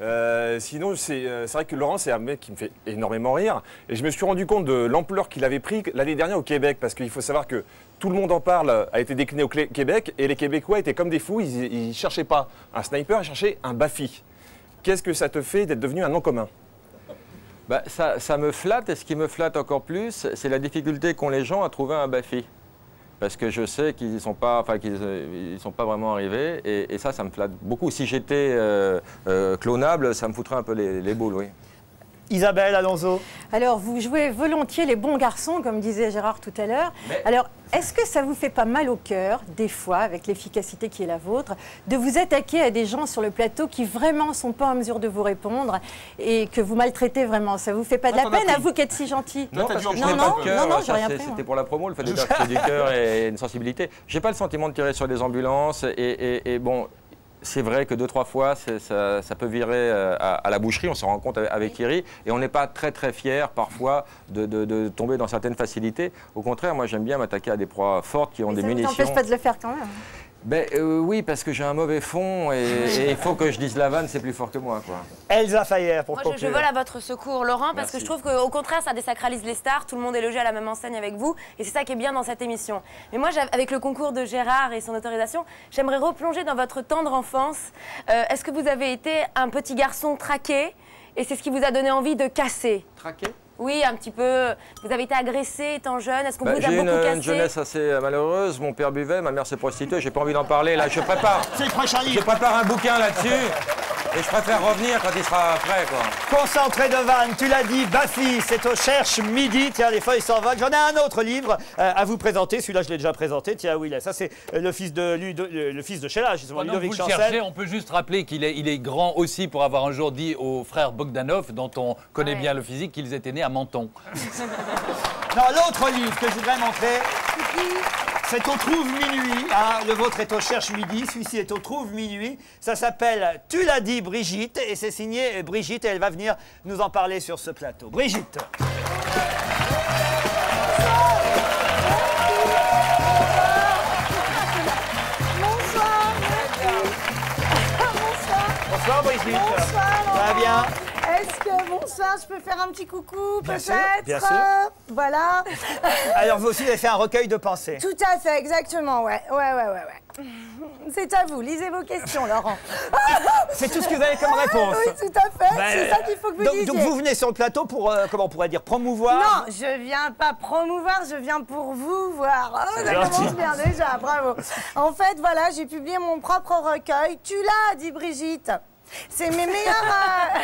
Euh, sinon, c'est euh, c'est vrai que Laurent, c'est un mec qui me fait énormément rire. Et je me suis rendu compte de l'ampleur qu'il avait pris l'année dernière au Québec, parce qu'il faut savoir que tout le monde en parle, a été décliné au Québec, et les Québécois étaient comme des fous, ils ne cherchaient pas un sniper, ils cherchaient un Bafi. Qu'est-ce que ça te fait d'être devenu un nom commun? Bah, ça, ça me flatte, et ce qui me flatte encore plus, c'est la difficulté qu'ont les gens à trouver un Bafi. Parce que je sais qu'ils ne sont, pas- enfin, euh, vraiment arrivés, et, et ça, ça me flatte beaucoup. Si j'étais euh, euh, clonable, ça me foutrait un peu les, les boules, oui. Isabelle Alonso. Alors, vous jouez volontiers les bons garçons, comme disait Gérard tout à l'heure. Alors, est-ce que ça vous fait pas mal au cœur, des fois, avec l'efficacité qui est la vôtre, de vous attaquer à des gens sur le plateau qui vraiment sont pas en mesure de vous répondre et que vous maltraitez vraiment? Ça vous fait pas de la peine à vous qui êtes si gentil? Non, parce que non, non, pas de cœur. non, non, j'ai rien pris. moi. C'était pour la promo, le fait de dire que c'est du cœur et une sensibilité. J'ai pas le sentiment de tirer sur des ambulances. Et, et- et bon, c'est vrai que deux, trois fois, ça, ça peut virer euh, à, à la boucherie. On se rend compte avec, Thierry. Et on n'est pas très, très fiers parfois de, de- de tomber dans certaines facilités. Au contraire, moi, j'aime bien m'attaquer à des proies fortes qui ont Mais des ça munitions. t'empêche pas de le faire quand même. Ben euh, oui, parce que j'ai un mauvais fond et, il faut que je dise la vanne, c'est plus fort que moi, quoi. Elsa Fayer pour Moi, je, je conclure. vole à votre secours, Laurent, parce que je trouve qu'au contraire, ça désacralise les stars. Tout le monde est logé à la même enseigne avec vous. Et c'est ça qui est bien dans cette émission. Mais moi, avec le concours de Gérard et son autorisation, j'aimerais replonger dans votre tendre enfance. Euh, Est-ce que vous avez été un petit garçon traqué et c'est ce qui vous a donné envie de casser? Traqué? Oui, un petit peu. Vous avez été agressé étant jeune. Est-ce qu'on Bah, vous a J'ai beaucoup une, cassé une jeunesse assez euh, malheureuse. Mon père buvait, ma mère s'est prostituée. J'ai pas envie d'en parler. Là, je prépare. Je prépare un bouquin là-dessus. Et je préfère revenir quand il sera prêt, quoi. Concentré de vannes, tu l'as dit, Bafi, c'est au Cherche Midi. Tiens, les feuilles s'envolent. J'en ai un autre livre euh, à vous présenter. Celui-là, je l'ai déjà présenté. Tiens, oui, là, ça, c'est euh, le fils de, Ludo- le, le fils de Sheila, justement, Pendant que vous Ludovic le Chancel. cherchez, on peut juste rappeler qu'il est, il est grand aussi pour avoir un jour dit aux frères Bogdanov, dont on connaît Ouais. bien le physique, qu'ils étaient nés à Menton. Non, l'autre livre que je voudrais montrer, c'est au Trouve Minuit. hein. Le vôtre est au Cherche Midi, celui-ci est au Trouve Minuit. Ça s'appelle Tu l'as dit Brigitte et c'est signé Brigitte et elle va venir nous en parler sur ce plateau. Brigitte. Bonsoir. Bonsoir. Bonsoir Brigitte. Bonsoir. Ça va bien? Que bonsoir, je peux faire un petit coucou peut-être. Euh, Voilà. Alors vous aussi, vous avez fait un recueil de pensées. Tout à fait, exactement, ouais. Ouais, ouais, ouais, ouais. C'est à vous, lisez vos questions, Laurent. C'est tout ce que vous avez comme réponse. Oui, tout à fait, Ben, c'est ça qu'il faut que vous donc, disiez. donc vous venez sur le plateau pour, euh, comment on pourrait dire, promouvoir Non, je viens pas promouvoir, je viens pour vous voir. Oh, ça commence bien déjà, bravo. En fait, voilà, j'ai publié mon propre recueil. Tu l'as, dit Brigitte. C'est mes meilleures. euh,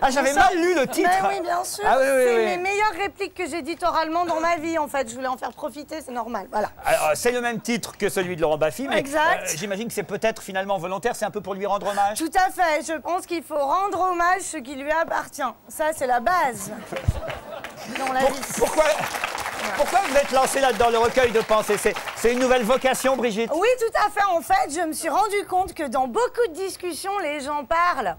Ah, j'avais mal lu le titre. Ben oui, bien sûr. Ah oui, oui, c'est oui. mes meilleures répliques que j'ai dites oralement dans ma vie, en fait. Je voulais en faire profiter, c'est normal. Voilà. Alors, c'est le même titre que celui de Laurent Baffy, mais Exact. euh, j'imagine que c'est peut-être finalement volontaire, c'est un peu pour lui rendre hommage. Tout à fait. Je pense qu'il faut rendre hommage ce qui lui appartient. Ça, c'est la base. Dans la Pour- vie. pourquoi, pourquoi vous êtes lancé là-dedans, le recueil de pensées? C'est- une nouvelle vocation, Brigitte Oui, tout à fait. En fait, je me suis rendu compte que dans beaucoup de discussions, les gens parlent.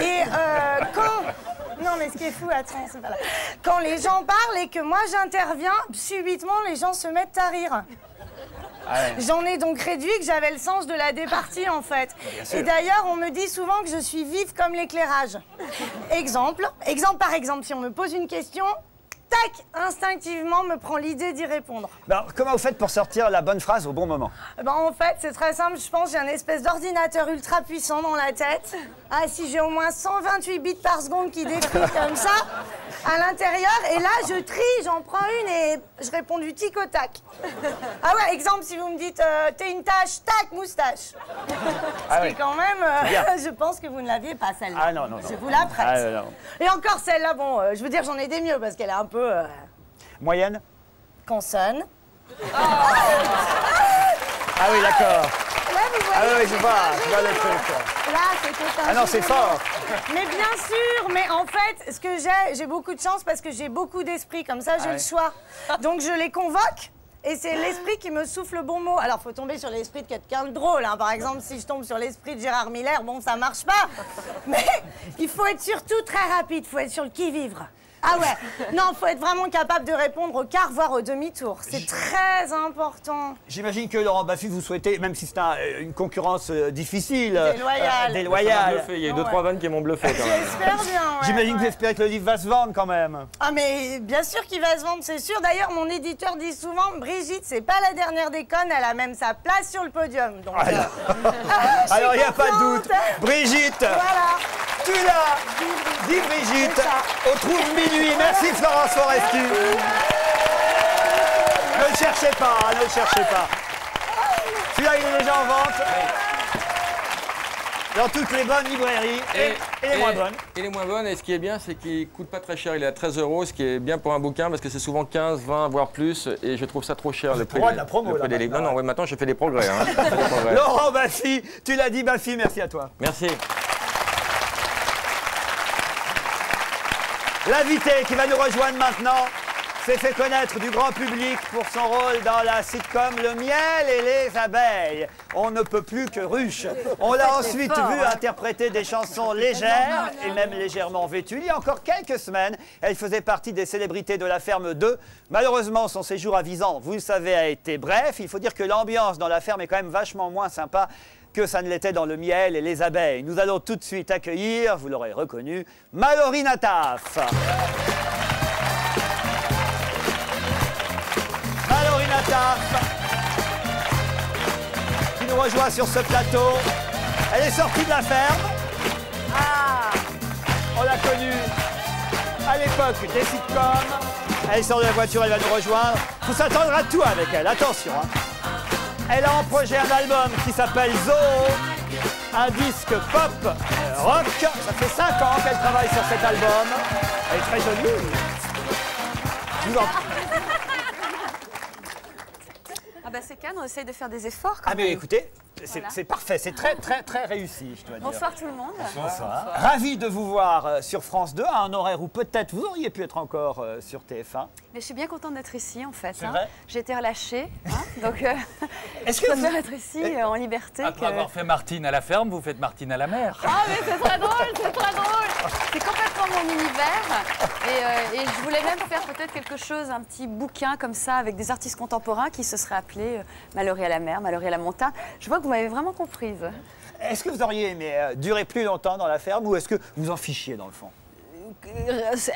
Et euh, quand. Non, mais ce qui est fou, attends, c'est pas là. Quand les gens parlent et que moi j'interviens, subitement, les gens se mettent à rire. J'en ai donc réduit que j'avais le sens de la départie en fait. Et d'ailleurs, on me dit souvent que je suis vive comme l'éclairage. Exemple, exemple par exemple, si on me pose une question, tac, instinctivement me prend l'idée d'y répondre. Ben, Comment vous faites pour sortir la bonne phrase au bon moment Eh Ben, en fait, c'est très simple. Je pense j'ai un espèce d'ordinateur ultra puissant dans la tête. Ah, si j'ai au moins 128 bits par seconde qui défilent comme ça à l'intérieur, et là, je trie, j'en prends une et je réponds du tic au tac. Ah ouais, exemple, si vous me dites euh, t'es une tâche, tac, moustache. Ah Ce qui oui. quand même, euh, je pense que vous ne l'aviez pas celle-là. Ah non, non, non. Je vous la prête. Ah, non, non. Et encore celle-là, bon, euh, je veux dire, j'en ai des mieux parce qu'elle est un peu euh, Moyenne consonne. Ah oui, d'accord. Là, vous voyez, Ah oui, je vois, je vois le truc. Là, c'était un Ah non, c'est fort. Mais bien sûr, mais en fait, ce que j'ai, j'ai beaucoup de chance parce que j'ai beaucoup d'esprit. Comme ça, j'ai Ah le choix. Donc, je les convoque. Et c'est l'esprit qui me souffle le bon mot. Alors, faut tomber sur l'esprit de quelqu'un de drôle. hein. Par exemple, si je tombe sur l'esprit de Gérard Miller, bon, ça marche pas. Mais il faut être surtout très rapide. Il faut être sur le qui-vivre. Ah ouais. Non, faut être vraiment capable de répondre au quart, voire au demi-tour. C'est très important. J'imagine que Laurent Baffy, vous souhaitez, même si c'est un- une concurrence euh, difficile, euh, Déloyale. euh, déloyale. Il y a eu deux, Ouais. trois vannes qui m'ont bluffé quand même. J'espère bien. ouais, j'imagine que vous ouais. espérez que le livre va se vendre quand même. Ah mais bien sûr qu'il va se vendre, c'est sûr. D'ailleurs, mon éditeur dit souvent, Brigitte, c'est pas la dernière des connes, elle a même sa place sur le podium. Donc, Alors, euh, alors il n'y a pas de doute. Brigitte, Voilà. tu l'as dit Brigitte, au trouve minuit. Merci Florence Foresti. Ne le cherchez pas, hein, ne le cherchez pas. Celui-là, il est déjà en vente. Dans toutes les bonnes librairies et, et les moins bonnes. Et les moins bonnes, et ce qui est bien, c'est qu'il coûte pas très cher. Il est à 13 euros, ce qui est bien pour un bouquin, parce que c'est souvent 15, 20, voire plus, et je trouve ça trop cher. Le prix, de la promo, là, des. Non, non, ouais, maintenant je fais des progrès. hein. Laurent tu l'as dit Baffy, merci à toi. Merci. L'invité qui va nous rejoindre maintenant, s'est fait connaître du grand public pour son rôle dans la sitcom Le miel et les abeilles. On ne peut plus que ruche. On l'a ensuite fort, vu hein. interpréter des chansons légères et même légèrement vêtues. Il y a encore quelques semaines, elle faisait partie des célébrités de la ferme 2. Malheureusement, son séjour à Visan, vous le savez, a été bref. Il faut dire que l'ambiance dans la ferme est quand même vachement moins sympa que ça ne l'était dans le miel et les abeilles. Nous allons tout de suite accueillir, vous l'aurez reconnu, Mallory Nataf. Mallory Nataf, qui nous rejoint sur ce plateau. Elle est sortie de la ferme. On l'a connue à l'époque des sitcoms. Elle sort de la voiture, elle va nous rejoindre. Faut s'attendre à tout avec elle, attention. hein. Elle a en projet un album qui s'appelle Zoo, un disque pop euh, rock. Ça fait 5 ans qu'elle travaille sur cet album. Elle est très jolie. Je vous en. Ah bah c'est calme, on essaye de faire des efforts quand Ah mais même. écoutez, c'est Voilà. parfait, c'est très très très réussi, je dois dire. Bonsoir tout le monde. Bonsoir. Ravi de vous voir euh, sur France 2 à un horaire où peut-être vous auriez pu être encore euh, sur TF1. Mais je suis bien contente d'être ici en fait. C'est hein. vrai? J'ai été relâchée, hein, donc euh, Est-ce je que vous- être ici euh, en liberté. Après que- avoir fait Martine à la ferme, vous faites Martine à la mer. Ah mais c'est très drôle, c'est très drôle. C'est complètement mon univers. Et, euh, et je voulais même faire peut-être quelque chose, un petit bouquin comme ça avec des artistes contemporains qui se seraient appelés euh, Mallory à la mer, Mallory à la montagne. Je vois que vous m'avez vraiment comprise. Est-ce que vous auriez aimé euh, durer plus longtemps dans la ferme ou est-ce que vous en fichiez dans le fond?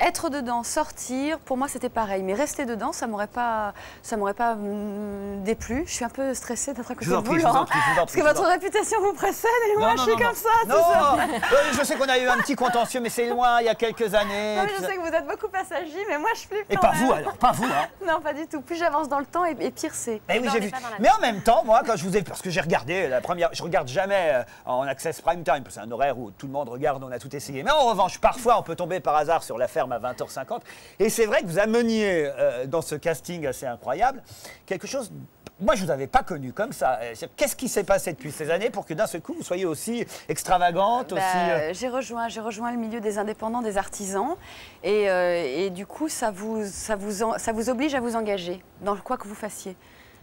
Être dedans, sortir, pour moi c'était pareil. Mais rester dedans, ça m'aurait pas, ça m'aurait pas hum, déplu. Je suis un peu stressée d'être à côté de vous, Laurent, parce que votre réputation vous précède et moi Non, je suis non, comme non. ça. Non ça. Euh, Je sais qu'on a eu un petit contentieux, mais c'est loin, il y a quelques années. Non, mais je sais que vous êtes beaucoup passager, mais moi je flippe. Et pas même. vous alors, pas vous. Hein. Non, pas du tout. Plus j'avance dans le temps, et, et pire c'est. Eh oui, Non, j'ai on vu. Mais en même temps, moi, quand je vous ai, parce que j'ai regardé la première, je regarde jamais euh, en access prime time, c'est un horaire où tout le monde regarde, on a tout essayé. Mais en revanche, parfois, on peut tomber par hasard sur la ferme à 20h50. Et c'est vrai que vous ameniez euh, dans ce casting assez incroyable quelque chose. Moi, je vous avais pas connu comme ça. Euh, Qu'est-ce qui s'est passé depuis ces années pour que d'un seul coup vous soyez aussi extravagante, Bah, aussi. euh, J'ai rejoint, rejoint le milieu des indépendants, des artisans, et, euh, et du coup, ça vous, ça, vous en- ça vous oblige à vous engager dans quoi que vous fassiez.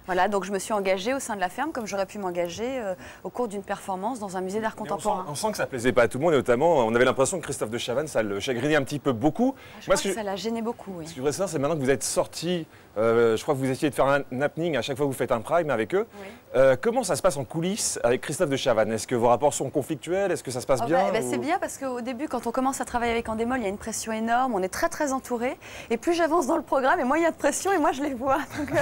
Voilà, donc je me suis engagée au sein de la ferme comme j'aurais pu m'engager euh, au cours d'une performance dans un musée d'art Mais on, sent, contemporain. on sent que ça plaisait pas à tout le monde, et notamment, on avait l'impression que Christophe de Chavannes, ça le chagrinait un petit peu beaucoup. Je Moi, crois ce que que, ça l'a gêné beaucoup, oui. ce que je voudrais savoir, c'est maintenant que vous êtes sorti, euh, je crois que vous essayez de faire un happening à chaque fois que vous faites un prime avec eux. Oui. Euh, comment ça se passe en coulisses avec Christophe de Chavannes? Est-ce que vos rapports sont conflictuels? Est-ce que ça se passe Ah bien bah, eh ben, C'est bien parce qu'au début, quand on commence à travailler avec Endemol, il y a une pression énorme, on est très très entouré. Et plus j'avance dans le programme, et moins il y a de pression, et moi je les vois. Donc euh,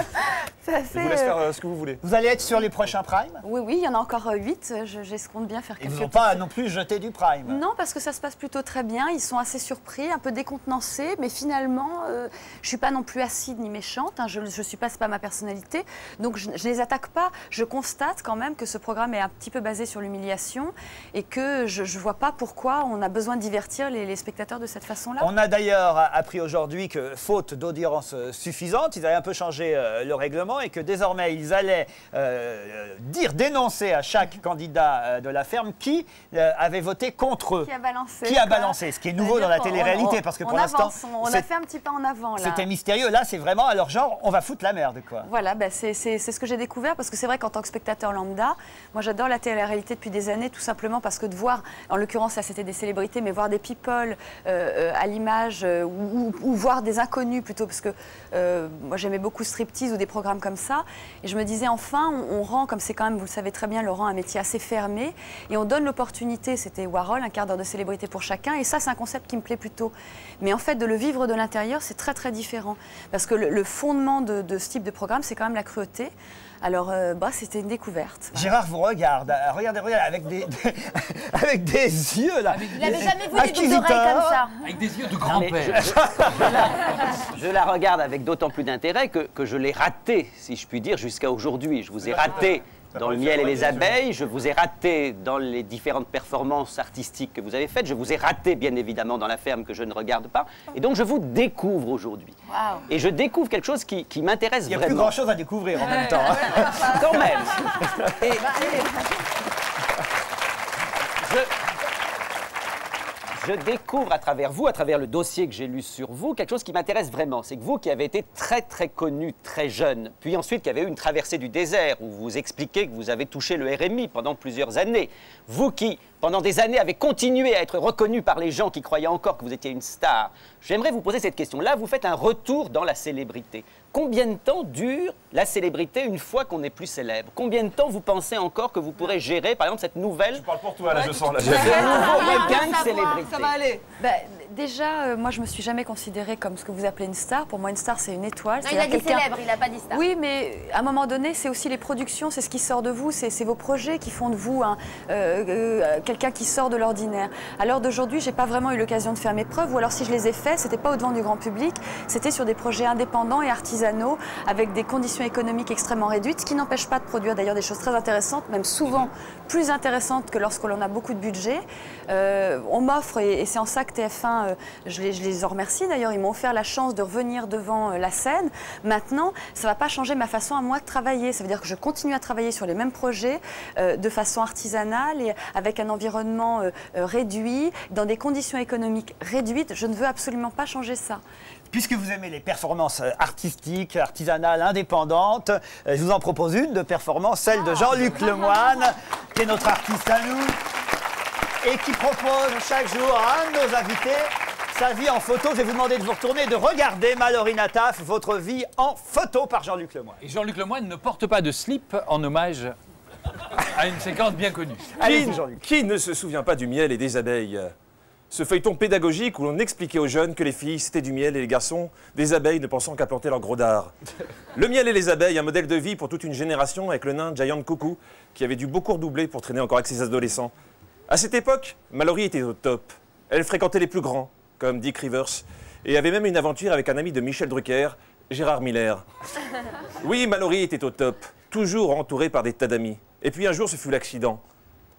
Je vous laisse euh, faire euh, ce que vous voulez. Vous allez être sur les prochains primes? Oui, oui, il y en a encore euh, huit. Je- J'escompte bien faire Ils quelques vous ont petits- pas non plus jeté du prime. Non, parce que ça se passe plutôt très bien. Ils sont assez surpris, un peu décontenancés, mais finalement, euh, je suis pas non plus acide ni méchante. Hein. Je, je suis pas, pas ma personnalité, donc je, je les attaque pas. Je constate quand même que ce programme est un petit peu basé sur l'humiliation et que je, je vois pas pourquoi on a besoin de divertir les, les spectateurs de cette façon-là. On a d'ailleurs appris aujourd'hui que, faute d'audience euh, suffisante, ils avaient un peu changé euh, le règlement et que désormais ils allaient euh, dire, dénoncer à chaque candidat euh, de la ferme qui euh, avait voté contre eux. Qui a balancé Qui a balancé, ce qui est nouveau dans la télé-réalité, on- parce que on pour l'instant, On, a fait un petit pas en avant là. C'était mystérieux. Là, c'est vraiment, alors genre, on va foutre la merde, quoi. Voilà, bah, c'est ce que j'ai découvert parce que c'est vrai qu'en tant que spectateur lambda, moi j'adore la télé-réalité depuis des années, tout simplement parce que de voir, en l'occurrence là c'était des célébrités, mais voir des people euh, euh, à l'image euh, ou, voir des inconnus plutôt, parce que moi j'aimais beaucoup striptease ou des programmes comme ça, et je me disais enfin on, on rend, comme c'est quand même, vous le savez très bien, Laurent, un métier assez fermé, et on donne l'opportunité, c'était Warhol, un quart d'heure de célébrité pour chacun, et ça c'est un concept qui me plaît plutôt. Mais en fait de le vivre de l'intérieur, c'est très très différent, parce que le, le fondement de, de ce type de programme, c'est quand même la cruauté. Alors, euh, bah, c'était une découverte. Gérard vous regarde. Euh, Regardez, regardez, avec des, avec des yeux, là. Il n'avait jamais vu des boucles d'oreilles comme ça. Avec des yeux de grand-père. je, je la regarde avec d'autant plus d'intérêt que, que je l'ai raté, si je puis dire, jusqu'à aujourd'hui. Je vous ai raté dans le miel et les abeilles, je vous ai raté dans les différentes performances artistiques que vous avez faites, je vous ai raté bien évidemment dans la ferme que je ne regarde pas, et donc je vous découvre aujourd'hui. Et je découvre quelque chose qui, qui m'intéresse Il n'y a plus vraiment. grand chose à découvrir en même temps. hein. Quand même. Et je, je découvre à travers vous, à travers le dossier que j'ai lu sur vous, quelque chose qui m'intéresse vraiment. C'est que vous qui avez été très très connu très jeune, puis ensuite qui avez eu une traversée du désert où vous expliquez que vous avez touché le RMI pendant plusieurs années, vous qui pendant des années avez continué à être reconnu par les gens qui croyaient encore que vous étiez une star, j'aimerais vous poser cette question. Là, vous faites un retour dans la célébrité. Combien de temps dure la célébrité une fois qu'on n'est plus célèbre? Combien de temps vous pensez encore que vous pourrez gérer, par exemple, cette nouvelle... Je parle pour toi, là, je sens. Là, nouveau regain de célébrité Ça va aller. Bah, déjà, euh, moi, je me suis jamais considérée comme ce que vous appelez une star. Pour moi, une star, c'est une étoile. Non, il a dit célèbre, il n'a pas dit star. Oui, mais à un moment donné, c'est aussi les productions, c'est ce qui sort de vous, c'est vos projets qui font de vous un, euh, euh, quelqu'un qui sort de l'ordinaire. À l'heure d'aujourd'hui, j'ai pas vraiment eu l'occasion de faire mes preuves, ou alors si je les ai faites, c'était pas au devant du grand public, c'était sur des projets indépendants et artisanaux, avec des conditions économiques extrêmement réduites, ce qui n'empêche pas de produire d'ailleurs des choses très intéressantes, même souvent plus intéressantes que lorsque l'on a beaucoup de budget. On m'offre, et, et c'est en ça que TF1, euh, je, les, je les en remercie d'ailleurs, ils m'ont offert la chance de revenir devant euh, la scène. Maintenant, ça ne va pas changer ma façon à moi de travailler. Ça veut dire que je continue à travailler sur les mêmes projets euh, de façon artisanale et avec un environnement euh, réduit, dans des conditions économiques réduites. Je ne veux absolument pas changer ça. Puisque vous aimez les performances artistiques, artisanales, indépendantes, je vous en propose une de performance, celle de Jean-Luc Lemoine, qui est notre artiste à nous, et qui propose chaque jour à un de nos invités sa vie en photo. Je vais vous demander de vous retourner et de regarder, Mallory Nataf, votre vie en photo par Jean-Luc Lemoine. Et Jean-Luc Lemoyne ne porte pas de slip en hommage à une séquence bien connue. Jean-Luc. qui ne se souvient pas du miel et des abeilles? Ce feuilleton pédagogique où l'on expliquait aux jeunes que les filles c'était du miel et les garçons des abeilles ne pensant qu'à planter leur gros dard. Le miel et les abeilles, un modèle de vie pour toute une génération avec le nain Giant Coucou qui avait dû beaucoup redoubler pour traîner encore avec ses adolescents. À cette époque, Mallory était au top. Elle fréquentait les plus grands, comme Dick Rivers, et avait même une aventure avec un ami de Michel Drucker, Gérard Miller. Oui, Mallory était au top, toujours entourée par des tas d'amis. Et puis un jour, ce fut l'accident.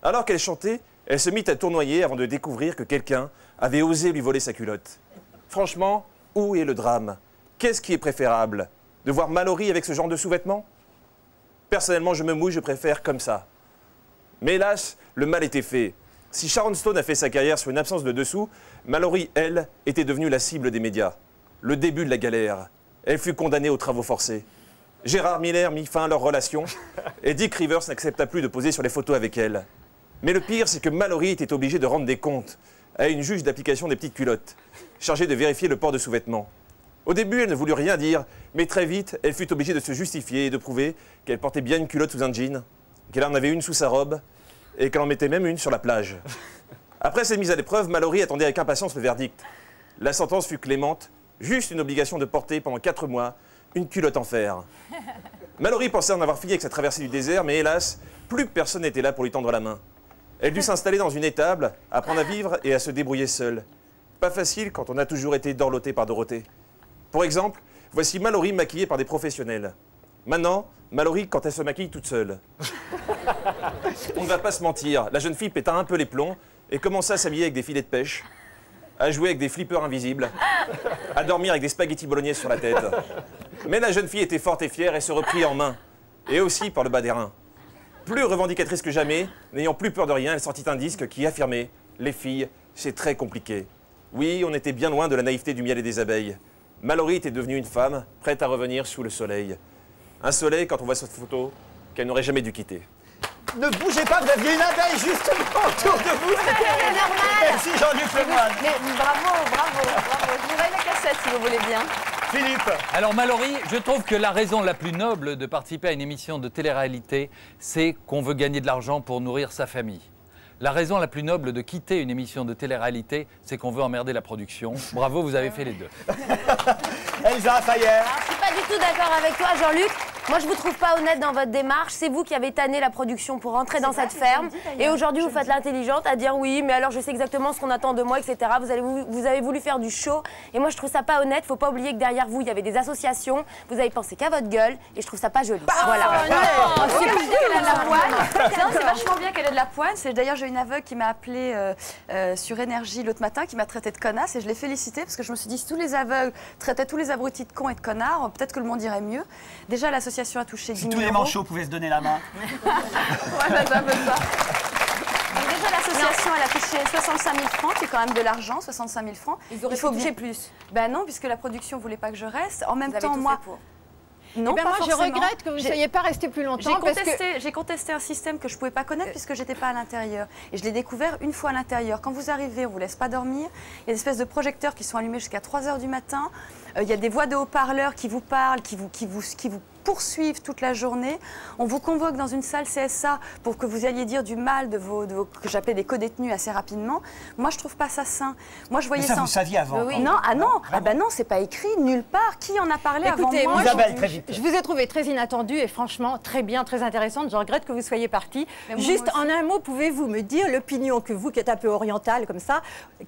Alors qu'elle chantait, elle se mit à tournoyer avant de découvrir que quelqu'un avait osé lui voler sa culotte. Franchement, où est le drame? Qu'est-ce qui est préférable? De voir Mallory avec ce genre de sous-vêtements? Personnellement, je me mouille, je préfère comme ça. Mais hélas, le mal était fait. Si Sharon Stone a fait sa carrière sur une absence de dessous, Mallory, elle, était devenue la cible des médias. Le début de la galère. Elle fut condamnée aux travaux forcés. Gérard Miller mit fin à leur relation et Dick Rivers n'accepta plus de poser sur les photos avec elle. Mais le pire, c'est que Mallory était obligée de rendre des comptes à une juge d'application des petites culottes, chargée de vérifier le port de sous-vêtements. Au début, elle ne voulut rien dire, mais très vite, elle fut obligée de se justifier et de prouver qu'elle portait bien une culotte sous un jean, qu'elle en avait une sous sa robe, et qu'elle en mettait même une sur la plage. Après cette mise à l'épreuve, Mallory attendait avec impatience le verdict. La sentence fut clémente, juste une obligation de porter pendant quatre mois une culotte en fer. Mallory pensait en avoir fini avec sa traversée du désert, mais hélas, plus personne n'était là pour lui tendre la main. Elle dut s'installer dans une étable, apprendre à vivre et à se débrouiller seule. Pas facile quand on a toujours été dorloté par Dorothée. Pour exemple, voici Mallory maquillée par des professionnels. Maintenant, Mallory quand elle se maquille toute seule. On ne va pas se mentir, la jeune fille péta un peu les plombs et commença à s'habiller avec des filets de pêche, à jouer avec des flippers invisibles, à dormir avec des spaghettis bolognaises sur la tête. Mais la jeune fille était forte et fière et se reprit en main, et aussi par le bas des reins. Plus revendicatrice que jamais, n'ayant plus peur de rien, elle sortit un disque qui affirmait Les filles, c'est très compliqué. Oui, on était bien loin de la naïveté du miel et des abeilles. Mallory était devenue une femme, prête à revenir sous le soleil. Un soleil, quand on voit cette photo, qu'elle n'aurait jamais dû quitter. Ne bougez pas, vous aviez une abeille justement autour de vous. C'est normal. Merci Jean-Luc Lemoine. Mais bravo, bravo, bravo. Je vous la cassette si vous voulez bien. Philippe. Alors Mallory, je trouve que la raison la plus noble de participer à une émission de télé-réalité, c'est qu'on veut gagner de l'argent pour nourrir sa famille. La raison la plus noble de quitter une émission de télé-réalité, c'est qu'on veut emmerder la production. Bravo, vous avez fait les deux. Elsa Fayer. Alors, je suis pas du tout d'accord avec toi, Jean-Luc. Moi, je vous trouve pas honnête dans votre démarche. C'est vous qui avez tanné la production pour rentrer dans cette ferme. Et aujourd'hui, vous faites l'intelligente à dire oui, mais alors je sais exactement ce qu'on attend de moi, etc. Vous, allez, vous, vous avez voulu faire du show. Et moi, je trouve ça pas honnête. Faut pas oublier que derrière vous, il y avait des associations. Vous avez pensé qu'à votre gueule. Et je trouve ça pas joli. voilà. Oh, c'est vachement bien qu'elle ait de la poigne. C'est d'ailleurs j'ai une aveugle qui m'a appelé euh, euh, sur énergie l'autre matin, qui m'a traité de connasse et je l'ai félicité parce que je me suis dit si tous les aveugles traitaient tous les abrutis de cons et de connards, peut-être que le monde irait mieux. Déjà l'association a touché 10 Si 000 tous les euros. manchots pouvaient se donner la main. Ouais, bah, c'est ça. Donc déjà, l'association, elle a touché 65 000 francs, qui est quand même de l'argent, 65 000 francs. Ils auraient Il faut toucher plus. Ben non, puisque la production voulait pas que je reste. En même Vous avez temps, tout moi, fait pour. non, Eh ben, pas moi, je forcément. regrette que vous ne soyez pas resté plus longtemps. contesté, j'ai contesté un système que je ne pouvais pas connaître puisque j'étais pas à l'intérieur. Et je l'ai découvert une fois à l'intérieur. Quand vous arrivez, on vous laisse pas dormir. Il y a des espèces de projecteurs qui sont allumés jusqu'à 3 heures du matin. Euh, il y a des voix de haut-parleurs qui vous parlent, qui vous, qui, vous, qui vous poursuivent toute la journée. On vous convoque dans une salle CSA pour que vous alliez dire du mal de vos, de vos- que j'appelais des co-détenus assez rapidement. Moi, je trouve pas ça sain. Moi, je voyais Mais ça, ça. vous saviez avant. Oui. Non, ah non, ah bah non, c'est pas écrit nulle part. Qui en a parlé Écoutez, avant moi moi, Isabelle, je- très vite. Je vous ai trouvé très inattendue et franchement très bien, très intéressante. Je regrette que vous soyez partie. Moi Juste en un mot, pouvez-vous me dire l'opinion que vous, qui êtes un peu orientale comme ça,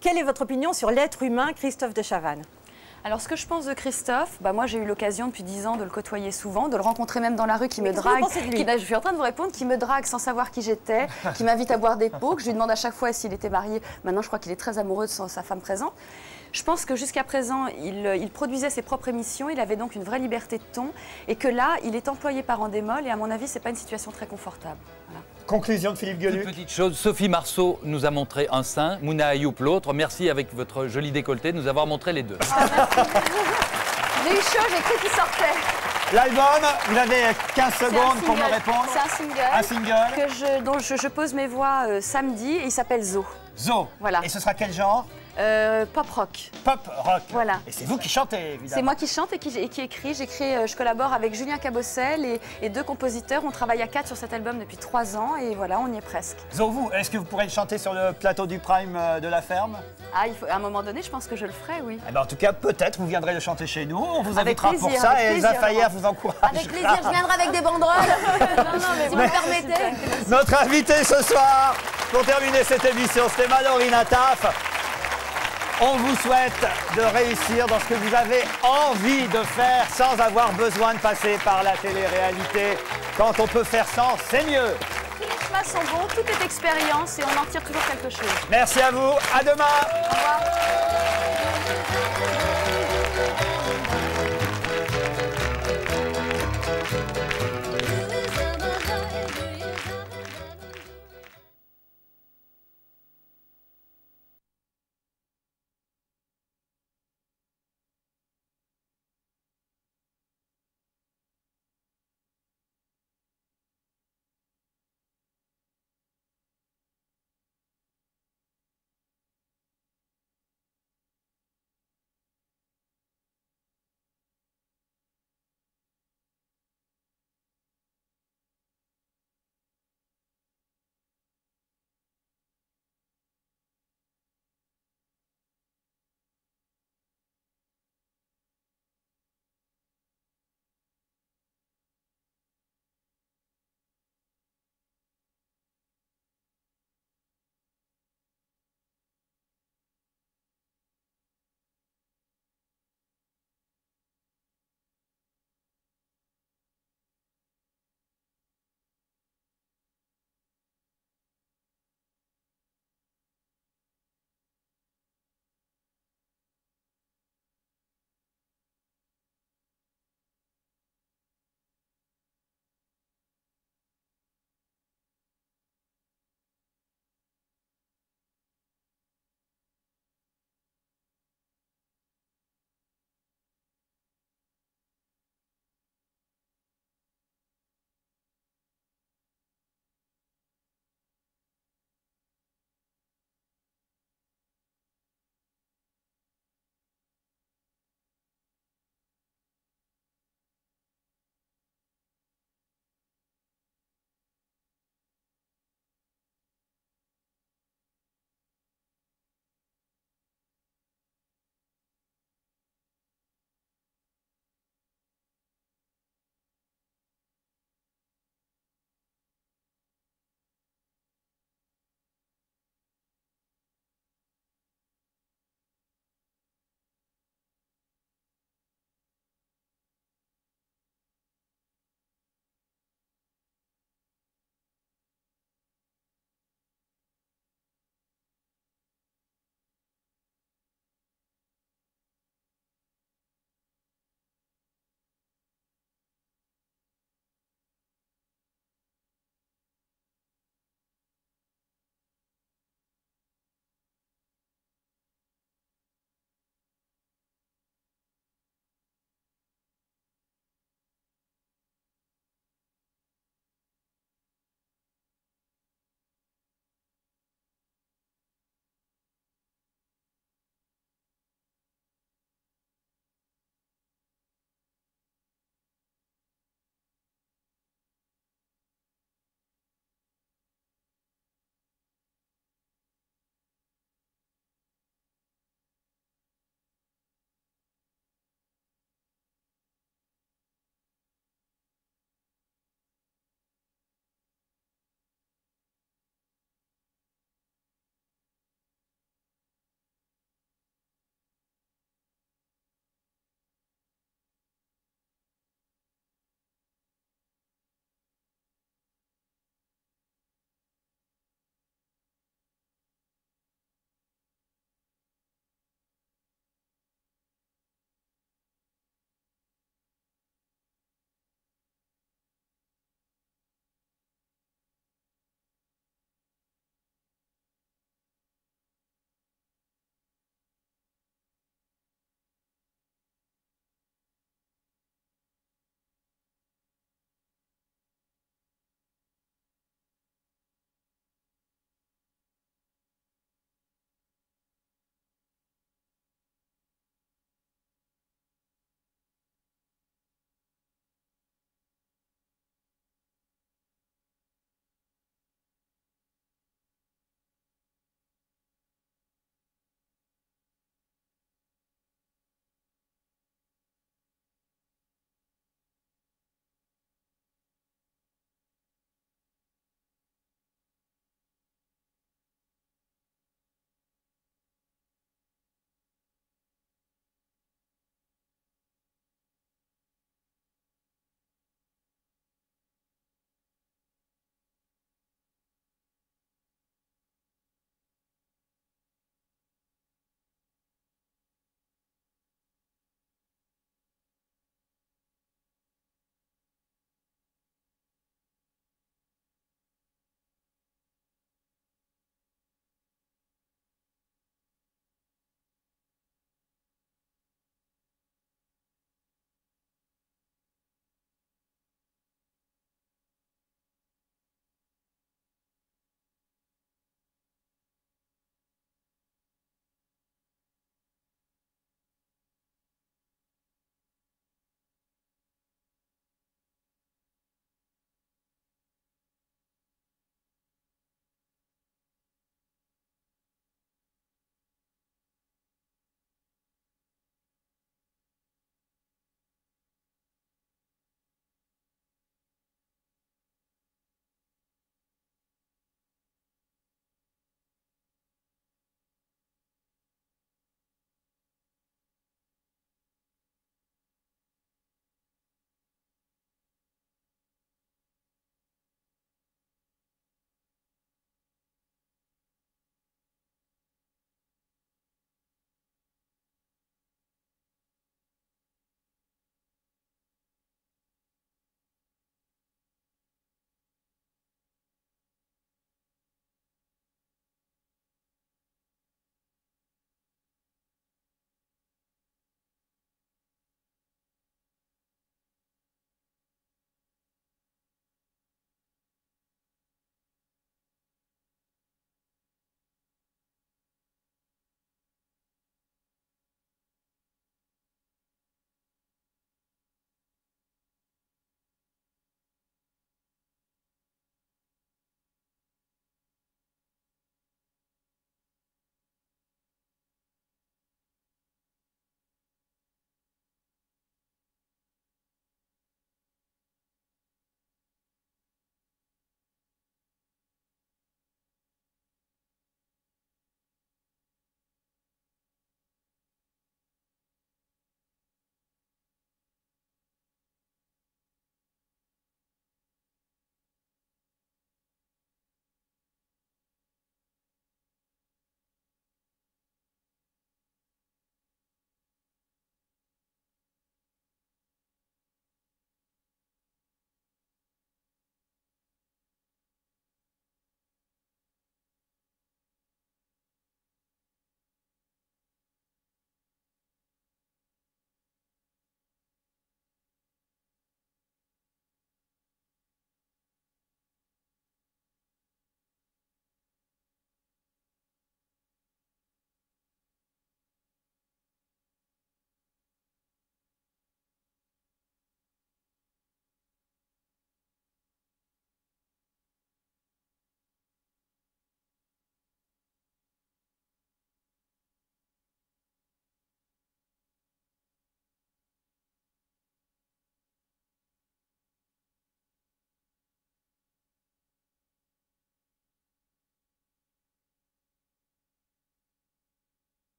quelle est votre opinion sur l'être humain Christophe de Chavannes? Alors, ce que je pense de Christophe, bah moi j'ai eu l'occasion depuis 10 ans de le côtoyer souvent, de le rencontrer même dans la rue, qui Mais me drague. qui- bah, je suis en train de vous répondre, qui me drague sans savoir qui j'étais, qui m'invite à boire des pots, que je lui demande à chaque fois s'il était marié. Maintenant, je crois qu'il est très amoureux de sa femme présente. Je pense que jusqu'à présent, il, il produisait ses propres émissions, il avait donc une vraie liberté de ton, et que là, il est employé par Endemol, et à mon avis, c'est pas une situation très confortable. Voilà. Conclusion de Philippe Gueluc. petite chose, Sophie Marceau nous a montré un sein, Mouna Ayoub l'autre. Merci avec votre joli décolleté de nous avoir montré les deux. J'ai eu chaud, j'ai cru qu'il sortait. L'album, vous avez 15 C'est un secondes pour me répondre. C'est un single. Un single. que je, dont je, je pose mes voix euh, samedi et il s'appelle Zo. Zo. Voilà. Et ce sera quel genre? Euh, pop rock. Pop rock. Voilà. Et c'est vous qui chantez, évidemment. C'est moi qui chante et qui, et qui écrit. J'écris, euh, je collabore avec Julien Cabossel et, et deux compositeurs. On travaille à quatre sur cet album depuis trois ans et voilà, on y est presque. Zo, vous, est-ce que vous pourrez le chanter sur le plateau du Prime euh, de la ferme? Ah, il faut, à un moment donné, je pense que je le ferai, oui. Eh ben, En tout cas, peut-être vous viendrez le chanter chez nous. On vous Avec invitera pour plaisir, ça avec et Elsa Fayer vous encourage. Avec plaisir, je viendrai avec des banderoles. si vous me permettez. Notre invité ce soir, pour terminer cette émission, c'était Mallory Nataf. On vous souhaite de réussir dans ce que vous avez envie de faire sans avoir besoin de passer par la télé-réalité. Quand on peut faire sans, c'est mieux. Tous les chemins sont bons, tout est expérience et on en tire toujours quelque chose. Merci à vous. À demain. Au revoir.